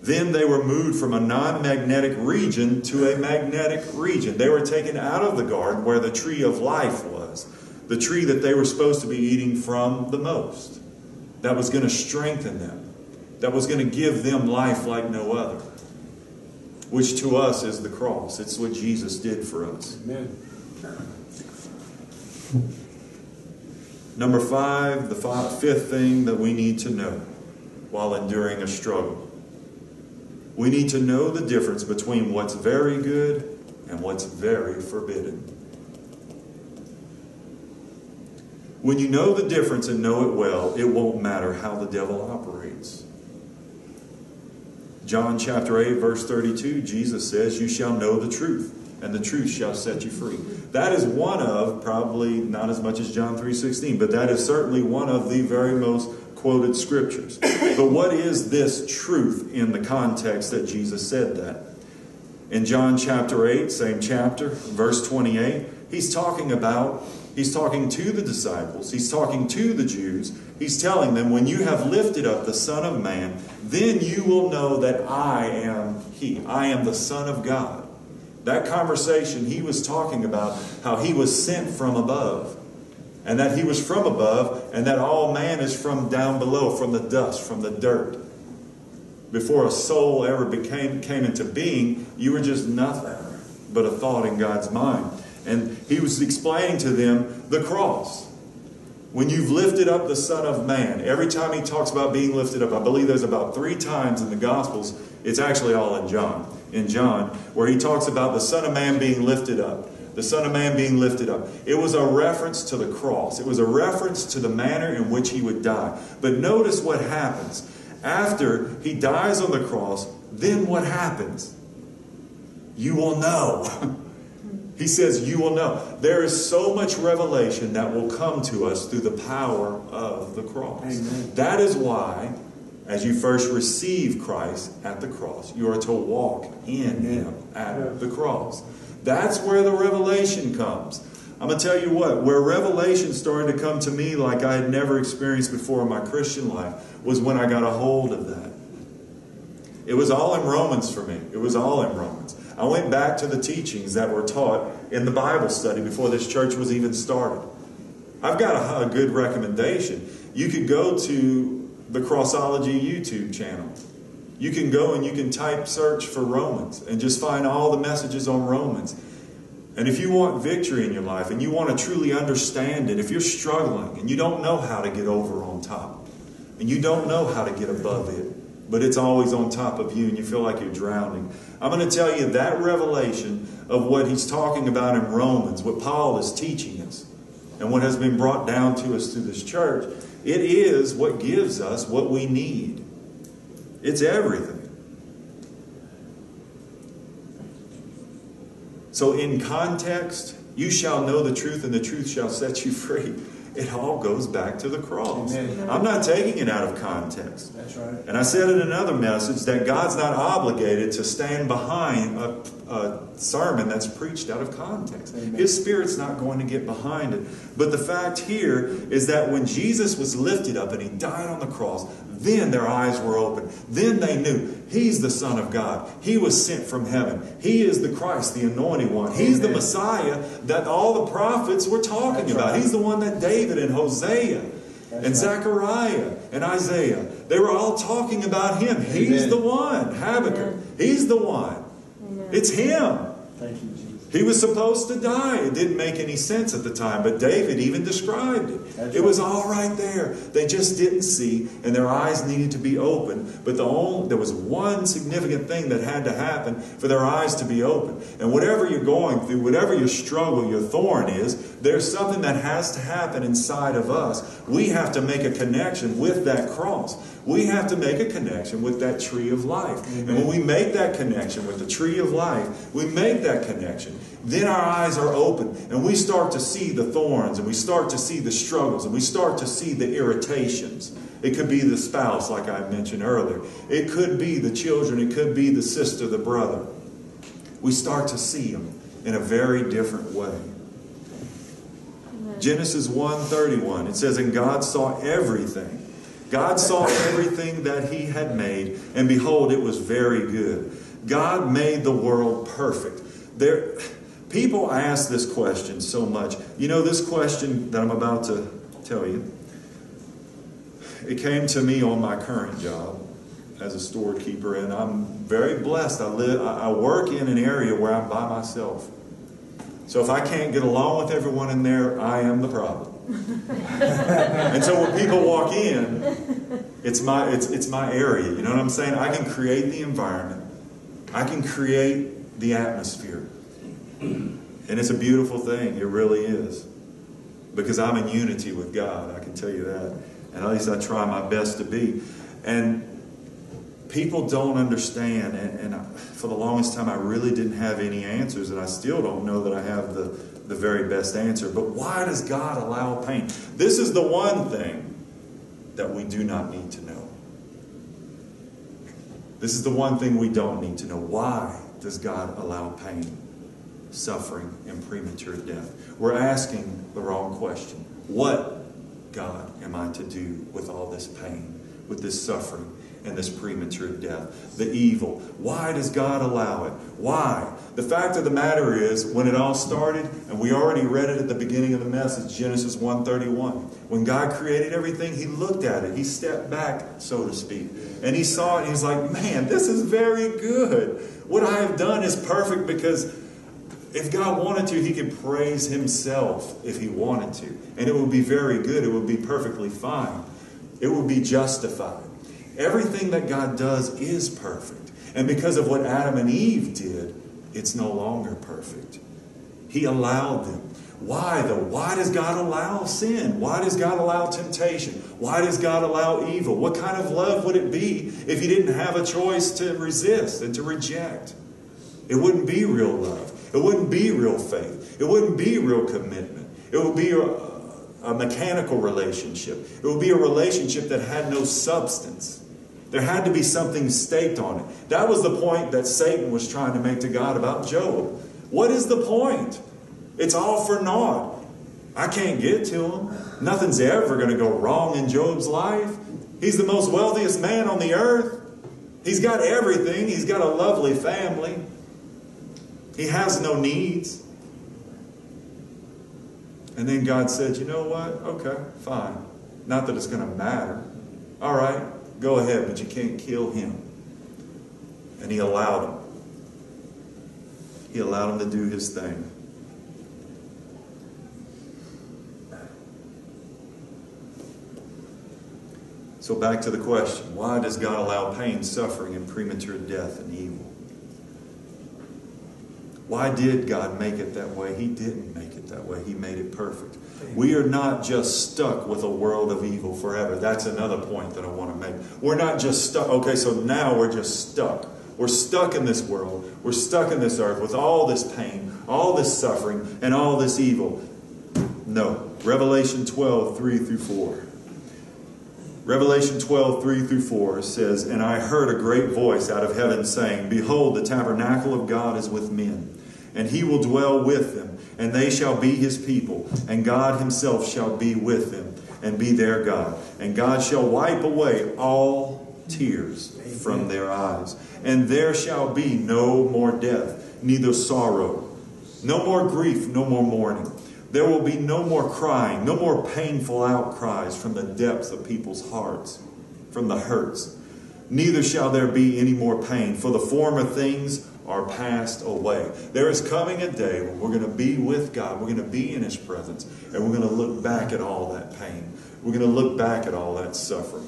Then they were moved from a non magnetic region to a magnetic region. They were taken out of the garden where the tree of life was, the tree that they were supposed to be eating from the most, that was going to strengthen them, that was going to give them life like no other, which to us is the cross. It's what Jesus did for us. Amen. Number five, the five, fifth thing that we need to know while enduring a struggle. We need to know the difference between what's very good and what's very forbidden. When you know the difference and know it well, it won't matter how the devil operates. John chapter 8, verse 32, Jesus says, You shall know the truth, and the truth shall set you free. That is one of, probably not as much as John 3.16, but that is certainly one of the very most quoted scriptures. But what is this truth in the context that Jesus said that? In John chapter 8, same chapter, verse 28, he's talking about, he's talking to the disciples, he's talking to the Jews, he's telling them, when you have lifted up the Son of Man, then you will know that I am He. I am the Son of God. That conversation, he was talking about how he was sent from above. And that he was from above, and that all man is from down below, from the dust, from the dirt. Before a soul ever became came into being, you were just nothing but a thought in God's mind. And he was explaining to them the cross. When you've lifted up the Son of Man, every time he talks about being lifted up, I believe there's about three times in the Gospels, it's actually all in John in John, where he talks about the Son of Man being lifted up. The Son of Man being lifted up. It was a reference to the cross. It was a reference to the manner in which he would die. But notice what happens. After he dies on the cross, then what happens? You will know. he says, You will know. There is so much revelation that will come to us through the power of the cross. Amen. That is why as you first receive Christ at the cross, you are to walk in Him at the cross. That's where the revelation comes. I'm going to tell you what, where revelation started to come to me like I had never experienced before in my Christian life was when I got a hold of that. It was all in Romans for me. It was all in Romans. I went back to the teachings that were taught in the Bible study before this church was even started. I've got a, a good recommendation. You could go to the Crossology YouTube channel. You can go and you can type search for Romans and just find all the messages on Romans. And if you want victory in your life and you want to truly understand it, if you're struggling and you don't know how to get over on top and you don't know how to get above it, but it's always on top of you and you feel like you're drowning. I'm going to tell you that revelation of what he's talking about in Romans, what Paul is teaching us, and what has been brought down to us through this church, it is what gives us what we need. It's everything. So, in context, you shall know the truth, and the truth shall set you free. It all goes back to the cross. Amen. I'm not taking it out of context. That's right. And I said in another message that God's not obligated to stand behind a, a sermon that's preached out of context. Amen. His Spirit's not going to get behind it. But the fact here is that when Jesus was lifted up and he died on the cross, then their eyes were open. Then they knew He's the Son of God. He was sent from heaven. He is the Christ, the anointed one. He's the Messiah that all the prophets were talking That's about. right. He's the one that David and Hosea That's and right. Zechariah and Isaiah, they were all talking about him. He's Amen. the one. Habakkuk, Amen. he's the one. Amen. It's him. Thank you, Jesus. He was supposed to die. It didn't make any sense at the time, but David even described it. That's it was right. all right there. They just didn't see, and their eyes needed to be open. But the only, there was one significant thing that had to happen for their eyes to be open. And whatever you're going through, whatever your struggle, your thorn is, there's something that has to happen inside of us. We have to make a connection with that cross. We have to make a connection with that tree of life. And when we make that connection with the tree of life, we make that connection, then our eyes are open and we start to see the thorns and we start to see the struggles and we start to see the irritations. It could be the spouse, like I mentioned earlier. It could be the children. It could be the sister, the brother. We start to see them in a very different way. Genesis 1:31 it says and God saw everything God saw everything that he had made and behold it was very good. God made the world perfect. There people ask this question so much. You know this question that I'm about to tell you it came to me on my current job as a storekeeper and I'm very blessed. I live I I work in an area where I'm by myself. So if I can't get along with everyone in there, I am the problem. and so when people walk in, it's my it's it's my area. You know what I'm saying? I can create the environment. I can create the atmosphere. And it's a beautiful thing. It really is. Because I'm in unity with God, I can tell you that. And at least I try my best to be. And people don't understand and, and I, for the longest time i really didn't have any answers and i still don't know that i have the, the very best answer. But why does god allow pain? This is the one thing that we do not need to know. This is the one thing we don't need to know. Why does god allow pain suffering and premature death? We're asking the wrong question. What god am i to do with all this pain with this suffering and this premature death, the evil. Why does God allow it? Why? The fact of the matter is, when it all started, and we already read it at the beginning of the message, Genesis 1:31. When God created everything, He looked at it. He stepped back, so to speak, and He saw it. And He's like, "Man, this is very good. What I have done is perfect because." If God wanted to, He could praise Himself if He wanted to. And it would be very good. It would be perfectly fine. It would be justified. Everything that God does is perfect. And because of what Adam and Eve did, it's no longer perfect. He allowed them. Why though? Why does God allow sin? Why does God allow temptation? Why does God allow evil? What kind of love would it be if He didn't have a choice to resist and to reject? It wouldn't be real love. It wouldn't be real faith. It wouldn't be real commitment. It would be a, a mechanical relationship. It would be a relationship that had no substance. There had to be something staked on it. That was the point that Satan was trying to make to God about Job. What is the point? It's all for naught. I can't get to him. Nothing's ever going to go wrong in Job's life. He's the most wealthiest man on the earth. He's got everything. He's got a lovely family. He has no needs. And then God said, You know what? Okay, fine. Not that it's going to matter. All right, go ahead, but you can't kill him. And he allowed him. He allowed him to do his thing. So back to the question why does God allow pain, suffering, and premature death and evil? Why did God make it that way? He didn't make it that way. He made it perfect. We are not just stuck with a world of evil forever. That's another point that I want to make. We're not just stuck. Okay, so now we're just stuck. We're stuck in this world. We're stuck in this earth with all this pain, all this suffering, and all this evil. No. Revelation 12, 3 through 4. Revelation 12, 3 through 4 says, And I heard a great voice out of heaven saying, Behold, the tabernacle of God is with men, and he will dwell with them, and they shall be his people, and God himself shall be with them, and be their God. And God shall wipe away all tears from their eyes. And there shall be no more death, neither sorrow, no more grief, no more mourning. There will be no more crying, no more painful outcries from the depths of people's hearts, from the hurts. Neither shall there be any more pain, for the former things are passed away. There is coming a day when we're going to be with God, we're going to be in His presence, and we're going to look back at all that pain. We're going to look back at all that suffering.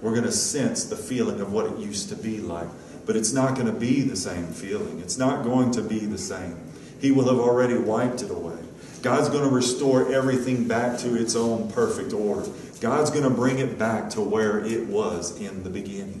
We're going to sense the feeling of what it used to be like. But it's not going to be the same feeling. It's not going to be the same. He will have already wiped it away. God's going to restore everything back to its own perfect order. God's going to bring it back to where it was in the beginning.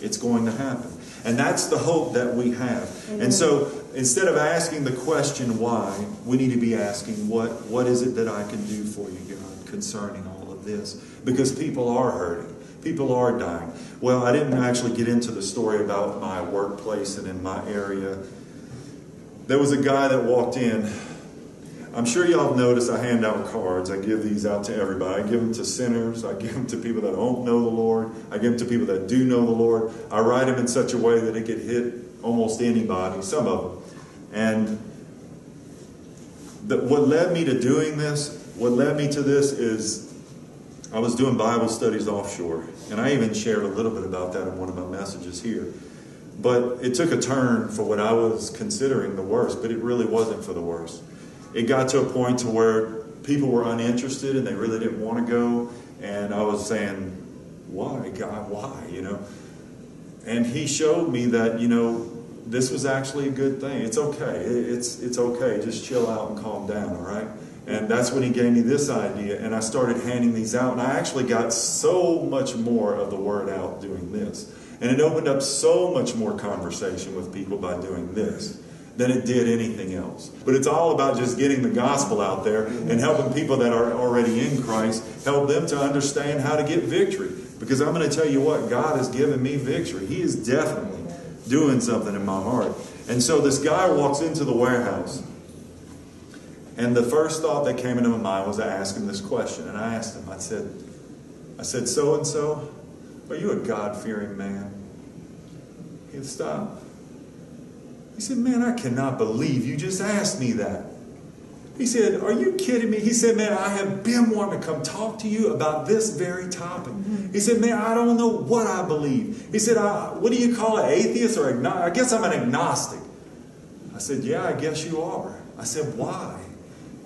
It's going to happen. And that's the hope that we have. And so instead of asking the question why, we need to be asking what, what is it that I can do for you, God, concerning all of this? Because people are hurting. People are dying. Well, I didn't actually get into the story about my workplace and in my area. There was a guy that walked in I'm sure y'all have noticed I hand out cards. I give these out to everybody. I give them to sinners. I give them to people that don't know the Lord. I give them to people that do know the Lord. I write them in such a way that it could hit almost anybody, some of them. And the, what led me to doing this, what led me to this is I was doing Bible studies offshore. And I even shared a little bit about that in one of my messages here. But it took a turn for what I was considering the worst, but it really wasn't for the worst it got to a point to where people were uninterested and they really didn't want to go. And I was saying, why, God, why, you know? And he showed me that, you know, this was actually a good thing. It's okay. It's, it's okay. Just chill out and calm down, all right? And that's when he gave me this idea, and I started handing these out. And I actually got so much more of the word out doing this. And it opened up so much more conversation with people by doing this than it did anything else. But it's all about just getting the gospel out there and helping people that are already in Christ, help them to understand how to get victory. Because I'm going to tell you what, God has given me victory. He is definitely doing something in my heart. And so this guy walks into the warehouse. And the first thought that came into my mind was to ask him this question. And I asked him, I said, I said, so and so, are you a God fearing man? He stopped. He said, Man, I cannot believe you just asked me that. He said, Are you kidding me? He said, Man, I have been wanting to come talk to you about this very topic. Mm-hmm. He said, Man, I don't know what I believe. He said, What do you call it, atheist or agnostic? I guess I'm an agnostic. I said, Yeah, I guess you are. I said, Why?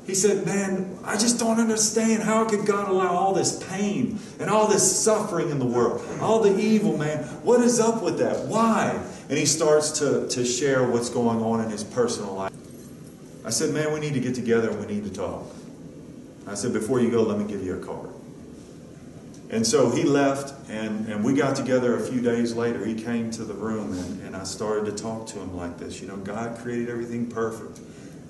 He said, Man, I just don't understand. How could God allow all this pain and all this suffering in the world? All the evil, man. What is up with that? Why? And he starts to, to share what's going on in his personal life. I said, Man, we need to get together and we need to talk. I said, Before you go, let me give you a card. And so he left, and, and we got together a few days later. He came to the room, and, and I started to talk to him like this. You know, God created everything perfect.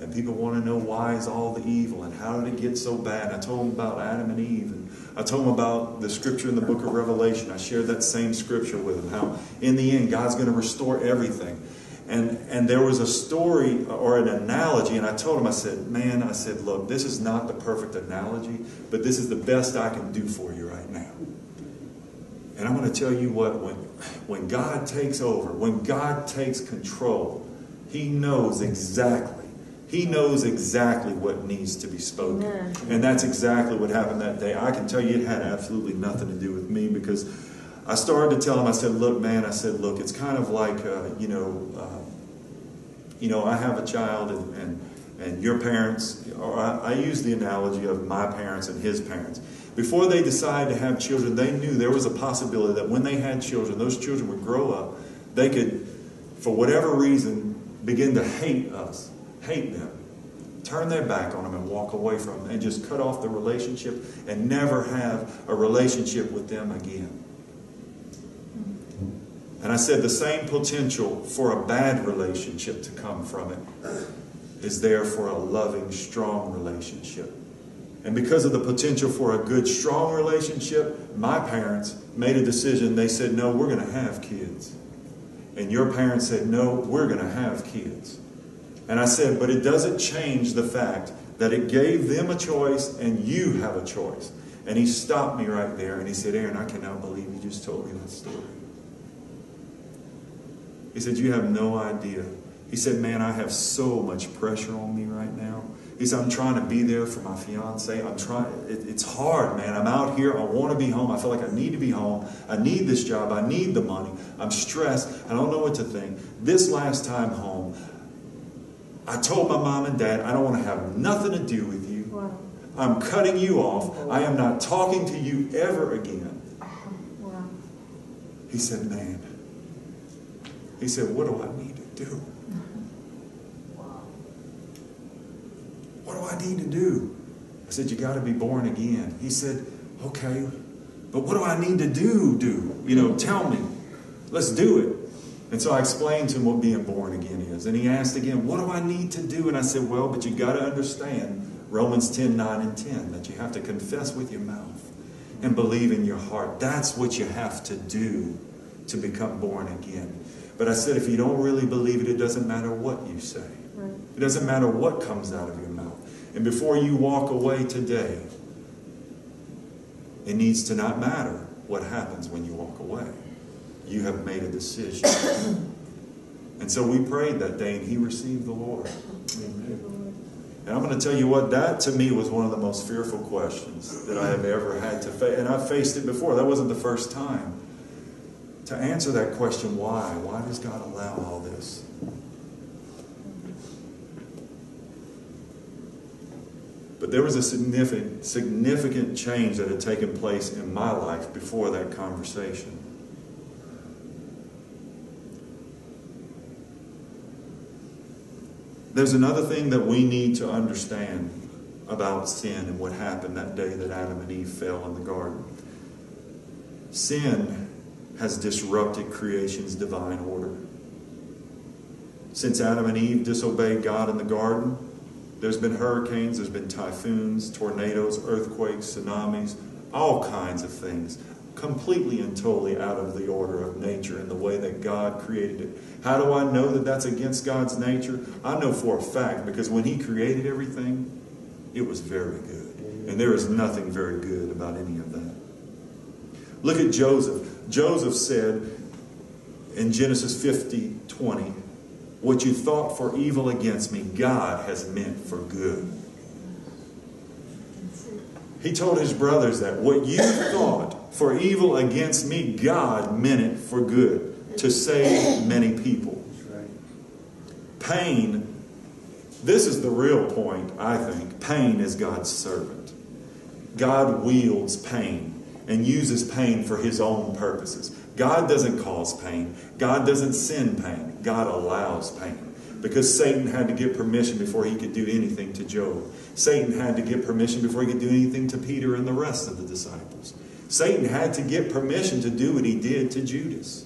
And people want to know why is all the evil and how did it get so bad. I told him about Adam and Eve and I told him about the scripture in the book of Revelation. I shared that same scripture with him, how in the end God's going to restore everything. And, and there was a story or an analogy, and I told him, I said, Man, I said, look, this is not the perfect analogy, but this is the best I can do for you right now. And I'm going to tell you what, when, when God takes over, when God takes control, He knows exactly he knows exactly what needs to be spoken. Amen. And that's exactly what happened that day. I can tell you it had absolutely nothing to do with me because I started to tell him, I said, look, man, I said, look, it's kind of like, uh, you know, uh, you know, I have a child and, and, and your parents, or I, I use the analogy of my parents and his parents. Before they decided to have children, they knew there was a possibility that when they had children, those children would grow up. They could, for whatever reason, begin to hate us, hate them, turn their back on them and walk away from them, and just cut off the relationship and never have a relationship with them again. And I said the same potential for a bad relationship to come from it is there for a loving, strong relationship. And because of the potential for a good, strong relationship, my parents made a decision. They said, No, we're going to have kids. And your parents said, No, we're going to have kids. And I said, But it doesn't change the fact that it gave them a choice and you have a choice. And he stopped me right there and he said, Aaron, I cannot believe you just told me that story. He said, You have no idea. He said, Man, I have so much pressure on me right now. He said, I'm trying to be there for my fiance. I'm trying, it, it's hard, man. I'm out here. I want to be home. I feel like I need to be home. I need this job. I need the money. I'm stressed. I don't know what to think. This last time home, I told my mom and dad, I don't want to have nothing to do with you. Wow. I'm cutting you off. I am not talking to you ever again. Wow. He said, Man, he said, What do I need to do? What do I need to do? I said, You got to be born again. He said, Okay, but what do I need to do? Do, you know, tell me. Let's do it. And so I explained to him what being born again is. And he asked again, What do I need to do? And I said, Well, but you got to understand Romans 10 9 and 10 that you have to confess with your mouth and believe in your heart. That's what you have to do to become born again. But I said, if you don't really believe it, it doesn't matter what you say. Right. It doesn't matter what comes out of your mouth. And before you walk away today, it needs to not matter what happens when you walk away. You have made a decision. and so we prayed that day, and he received the Lord. Lord. And I'm going to tell you what, that to me was one of the most fearful questions that I have ever had to face. And I've faced it before. That wasn't the first time. To answer that question, why? Why does God allow all this? But there was a significant, significant change that had taken place in my life before that conversation. There's another thing that we need to understand about sin and what happened that day that Adam and Eve fell in the garden. Sin has disrupted creation's divine order. Since Adam and Eve disobeyed God in the garden, there's been hurricanes, there's been typhoons, tornadoes, earthquakes, tsunamis, all kinds of things, completely and totally out of the order of nature and the way that God created it. How do I know that that's against God's nature? I know for a fact because when He created everything, it was very good. And there is nothing very good about any of that. Look at Joseph. Joseph said in Genesis 50 20, What you thought for evil against me, God has meant for good. He told his brothers that what you thought for evil against me, God meant it for good to save many people. Pain, this is the real point, I think. Pain is God's servant. God wields pain and uses pain for his own purposes. God doesn't cause pain, God doesn't send pain, God allows pain. Because Satan had to get permission before he could do anything to Job. Satan had to get permission before he could do anything to Peter and the rest of the disciples. Satan had to get permission to do what he did to Judas.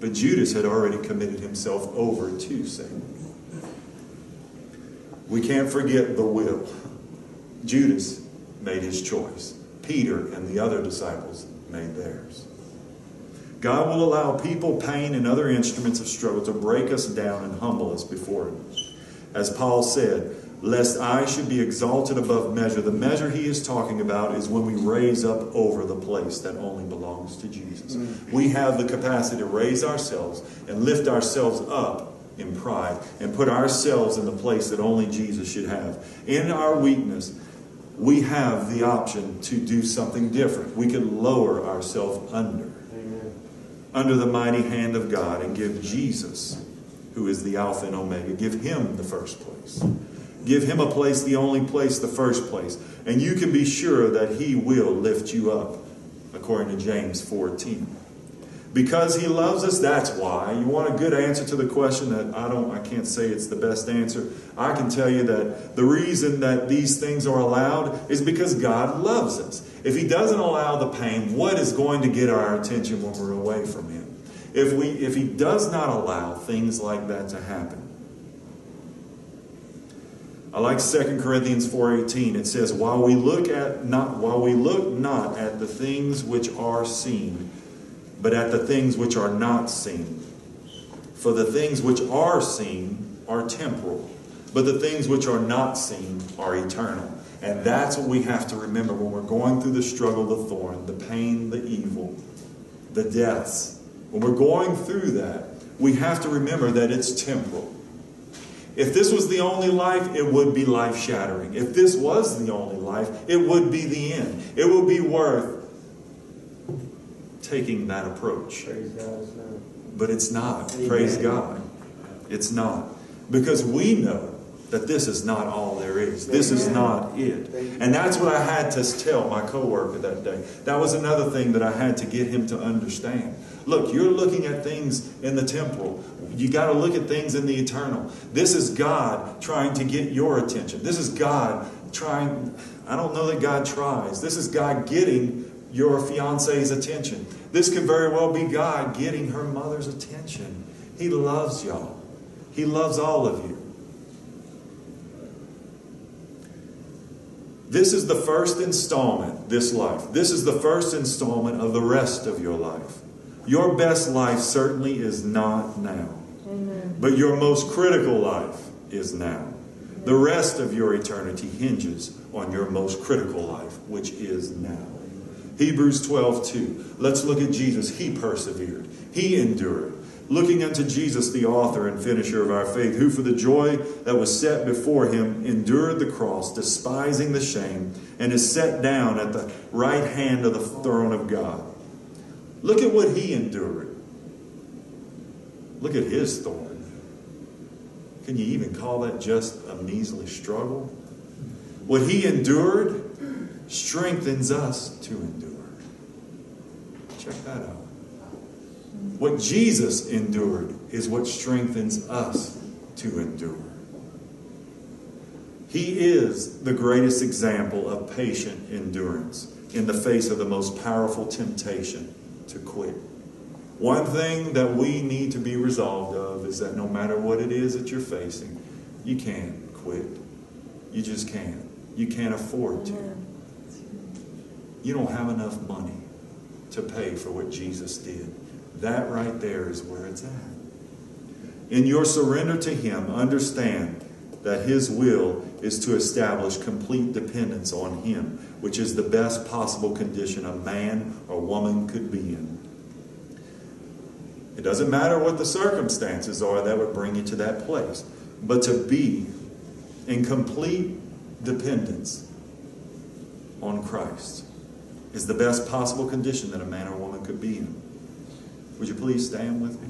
But Judas had already committed himself over to Satan. We can't forget the will. Judas made his choice. Peter and the other disciples made theirs. God will allow people, pain, and other instruments of struggle to break us down and humble us before Him. As Paul said, lest I should be exalted above measure. The measure he is talking about is when we raise up over the place that only belongs to Jesus. Mm. We have the capacity to raise ourselves and lift ourselves up in pride and put ourselves in the place that only Jesus should have. In our weakness, we have the option to do something different. We can lower ourselves under Amen. under the mighty hand of God and give Jesus, who is the Alpha and Omega, give him the first place. Give him a place, the only place, the first place. And you can be sure that he will lift you up, according to James 14. Because he loves us, that's why. You want a good answer to the question that I don't I can't say it's the best answer. I can tell you that the reason that these things are allowed is because God loves us. If he doesn't allow the pain, what is going to get our attention when we're away from him? If we if he does not allow things like that to happen. I like 2 Corinthians 4:18. It says, "While we look at not while we look not at the things which are seen, but at the things which are not seen. For the things which are seen are temporal, but the things which are not seen are eternal." And that's what we have to remember when we're going through the struggle, the thorn, the pain, the evil, the deaths. When we're going through that, we have to remember that it's temporal. If this was the only life, it would be life shattering. If this was the only life, it would be the end. It would be worth taking that approach. Praise God, it's not. But it's not. Amen. Praise God. It's not. Because we know that this is not all there is. This is not it. And that's what I had to tell my coworker that day. That was another thing that I had to get him to understand. Look, you're looking at things in the temporal. You got to look at things in the eternal. This is God trying to get your attention. This is God trying, I don't know that God tries. This is God getting your fiance's attention. This could very well be God getting her mother's attention. He loves y'all. He loves all of you. This is the first installment, this life. This is the first installment of the rest of your life. Your best life certainly is not now, Amen. but your most critical life is now. The rest of your eternity hinges on your most critical life, which is now. Hebrews 12, 2. Let's look at Jesus. He persevered, he endured. Looking unto Jesus, the author and finisher of our faith, who for the joy that was set before him endured the cross, despising the shame, and is set down at the right hand of the throne of God. Look at what he endured. Look at his thorn. Can you even call that just a measly struggle? What he endured strengthens us to endure. Check that out. What Jesus endured is what strengthens us to endure. He is the greatest example of patient endurance in the face of the most powerful temptation to quit. One thing that we need to be resolved of is that no matter what it is that you're facing, you can't quit. You just can't. You can't afford to. You don't have enough money to pay for what Jesus did. That right there is where it's at. In your surrender to Him, understand that His will is to establish complete dependence on Him, which is the best possible condition a man or woman could be in. It doesn't matter what the circumstances are that would bring you to that place, but to be in complete dependence on Christ is the best possible condition that a man or woman could be in. Would you please stand with me?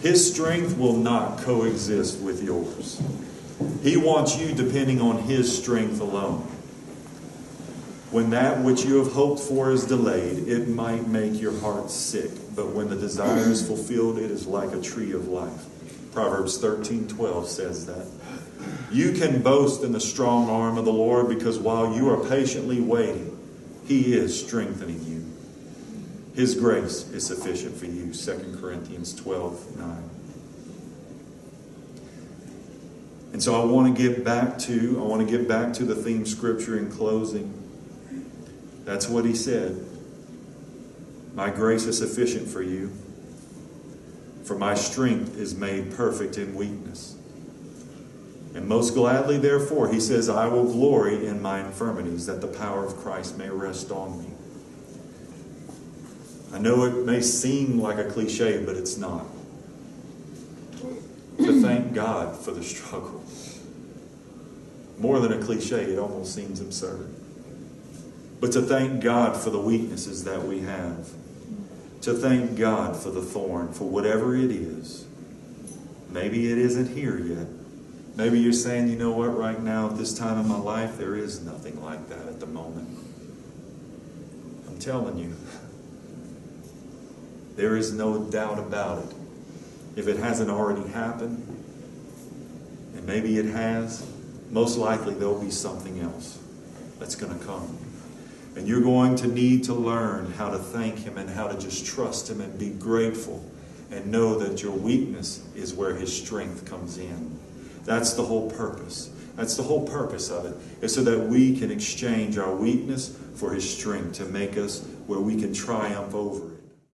His strength will not coexist with yours. He wants you depending on His strength alone. When that which you have hoped for is delayed, it might make your heart sick. But when the desire is fulfilled, it is like a tree of life. Proverbs 13 12 says that. You can boast in the strong arm of the Lord because while you are patiently waiting, He is strengthening you. His grace is sufficient for you. 2 Corinthians 12 9. And so I want to get back to I want to get back to the theme scripture in closing. That's what he said. My grace is sufficient for you, for my strength is made perfect in weakness. And most gladly, therefore, he says, I will glory in my infirmities, that the power of Christ may rest on me. I know it may seem like a cliche, but it's not. To thank God for the struggle. More than a cliche, it almost seems absurd. But to thank God for the weaknesses that we have. To thank God for the thorn, for whatever it is. Maybe it isn't here yet. Maybe you're saying, you know what, right now at this time in my life, there is nothing like that at the moment. I'm telling you, there is no doubt about it. If it hasn't already happened, and maybe it has, most likely there'll be something else that's going to come. And you're going to need to learn how to thank Him and how to just trust Him and be grateful and know that your weakness is where His strength comes in. That's the whole purpose. That's the whole purpose of it, is so that we can exchange our weakness for His strength to make us where we can triumph over.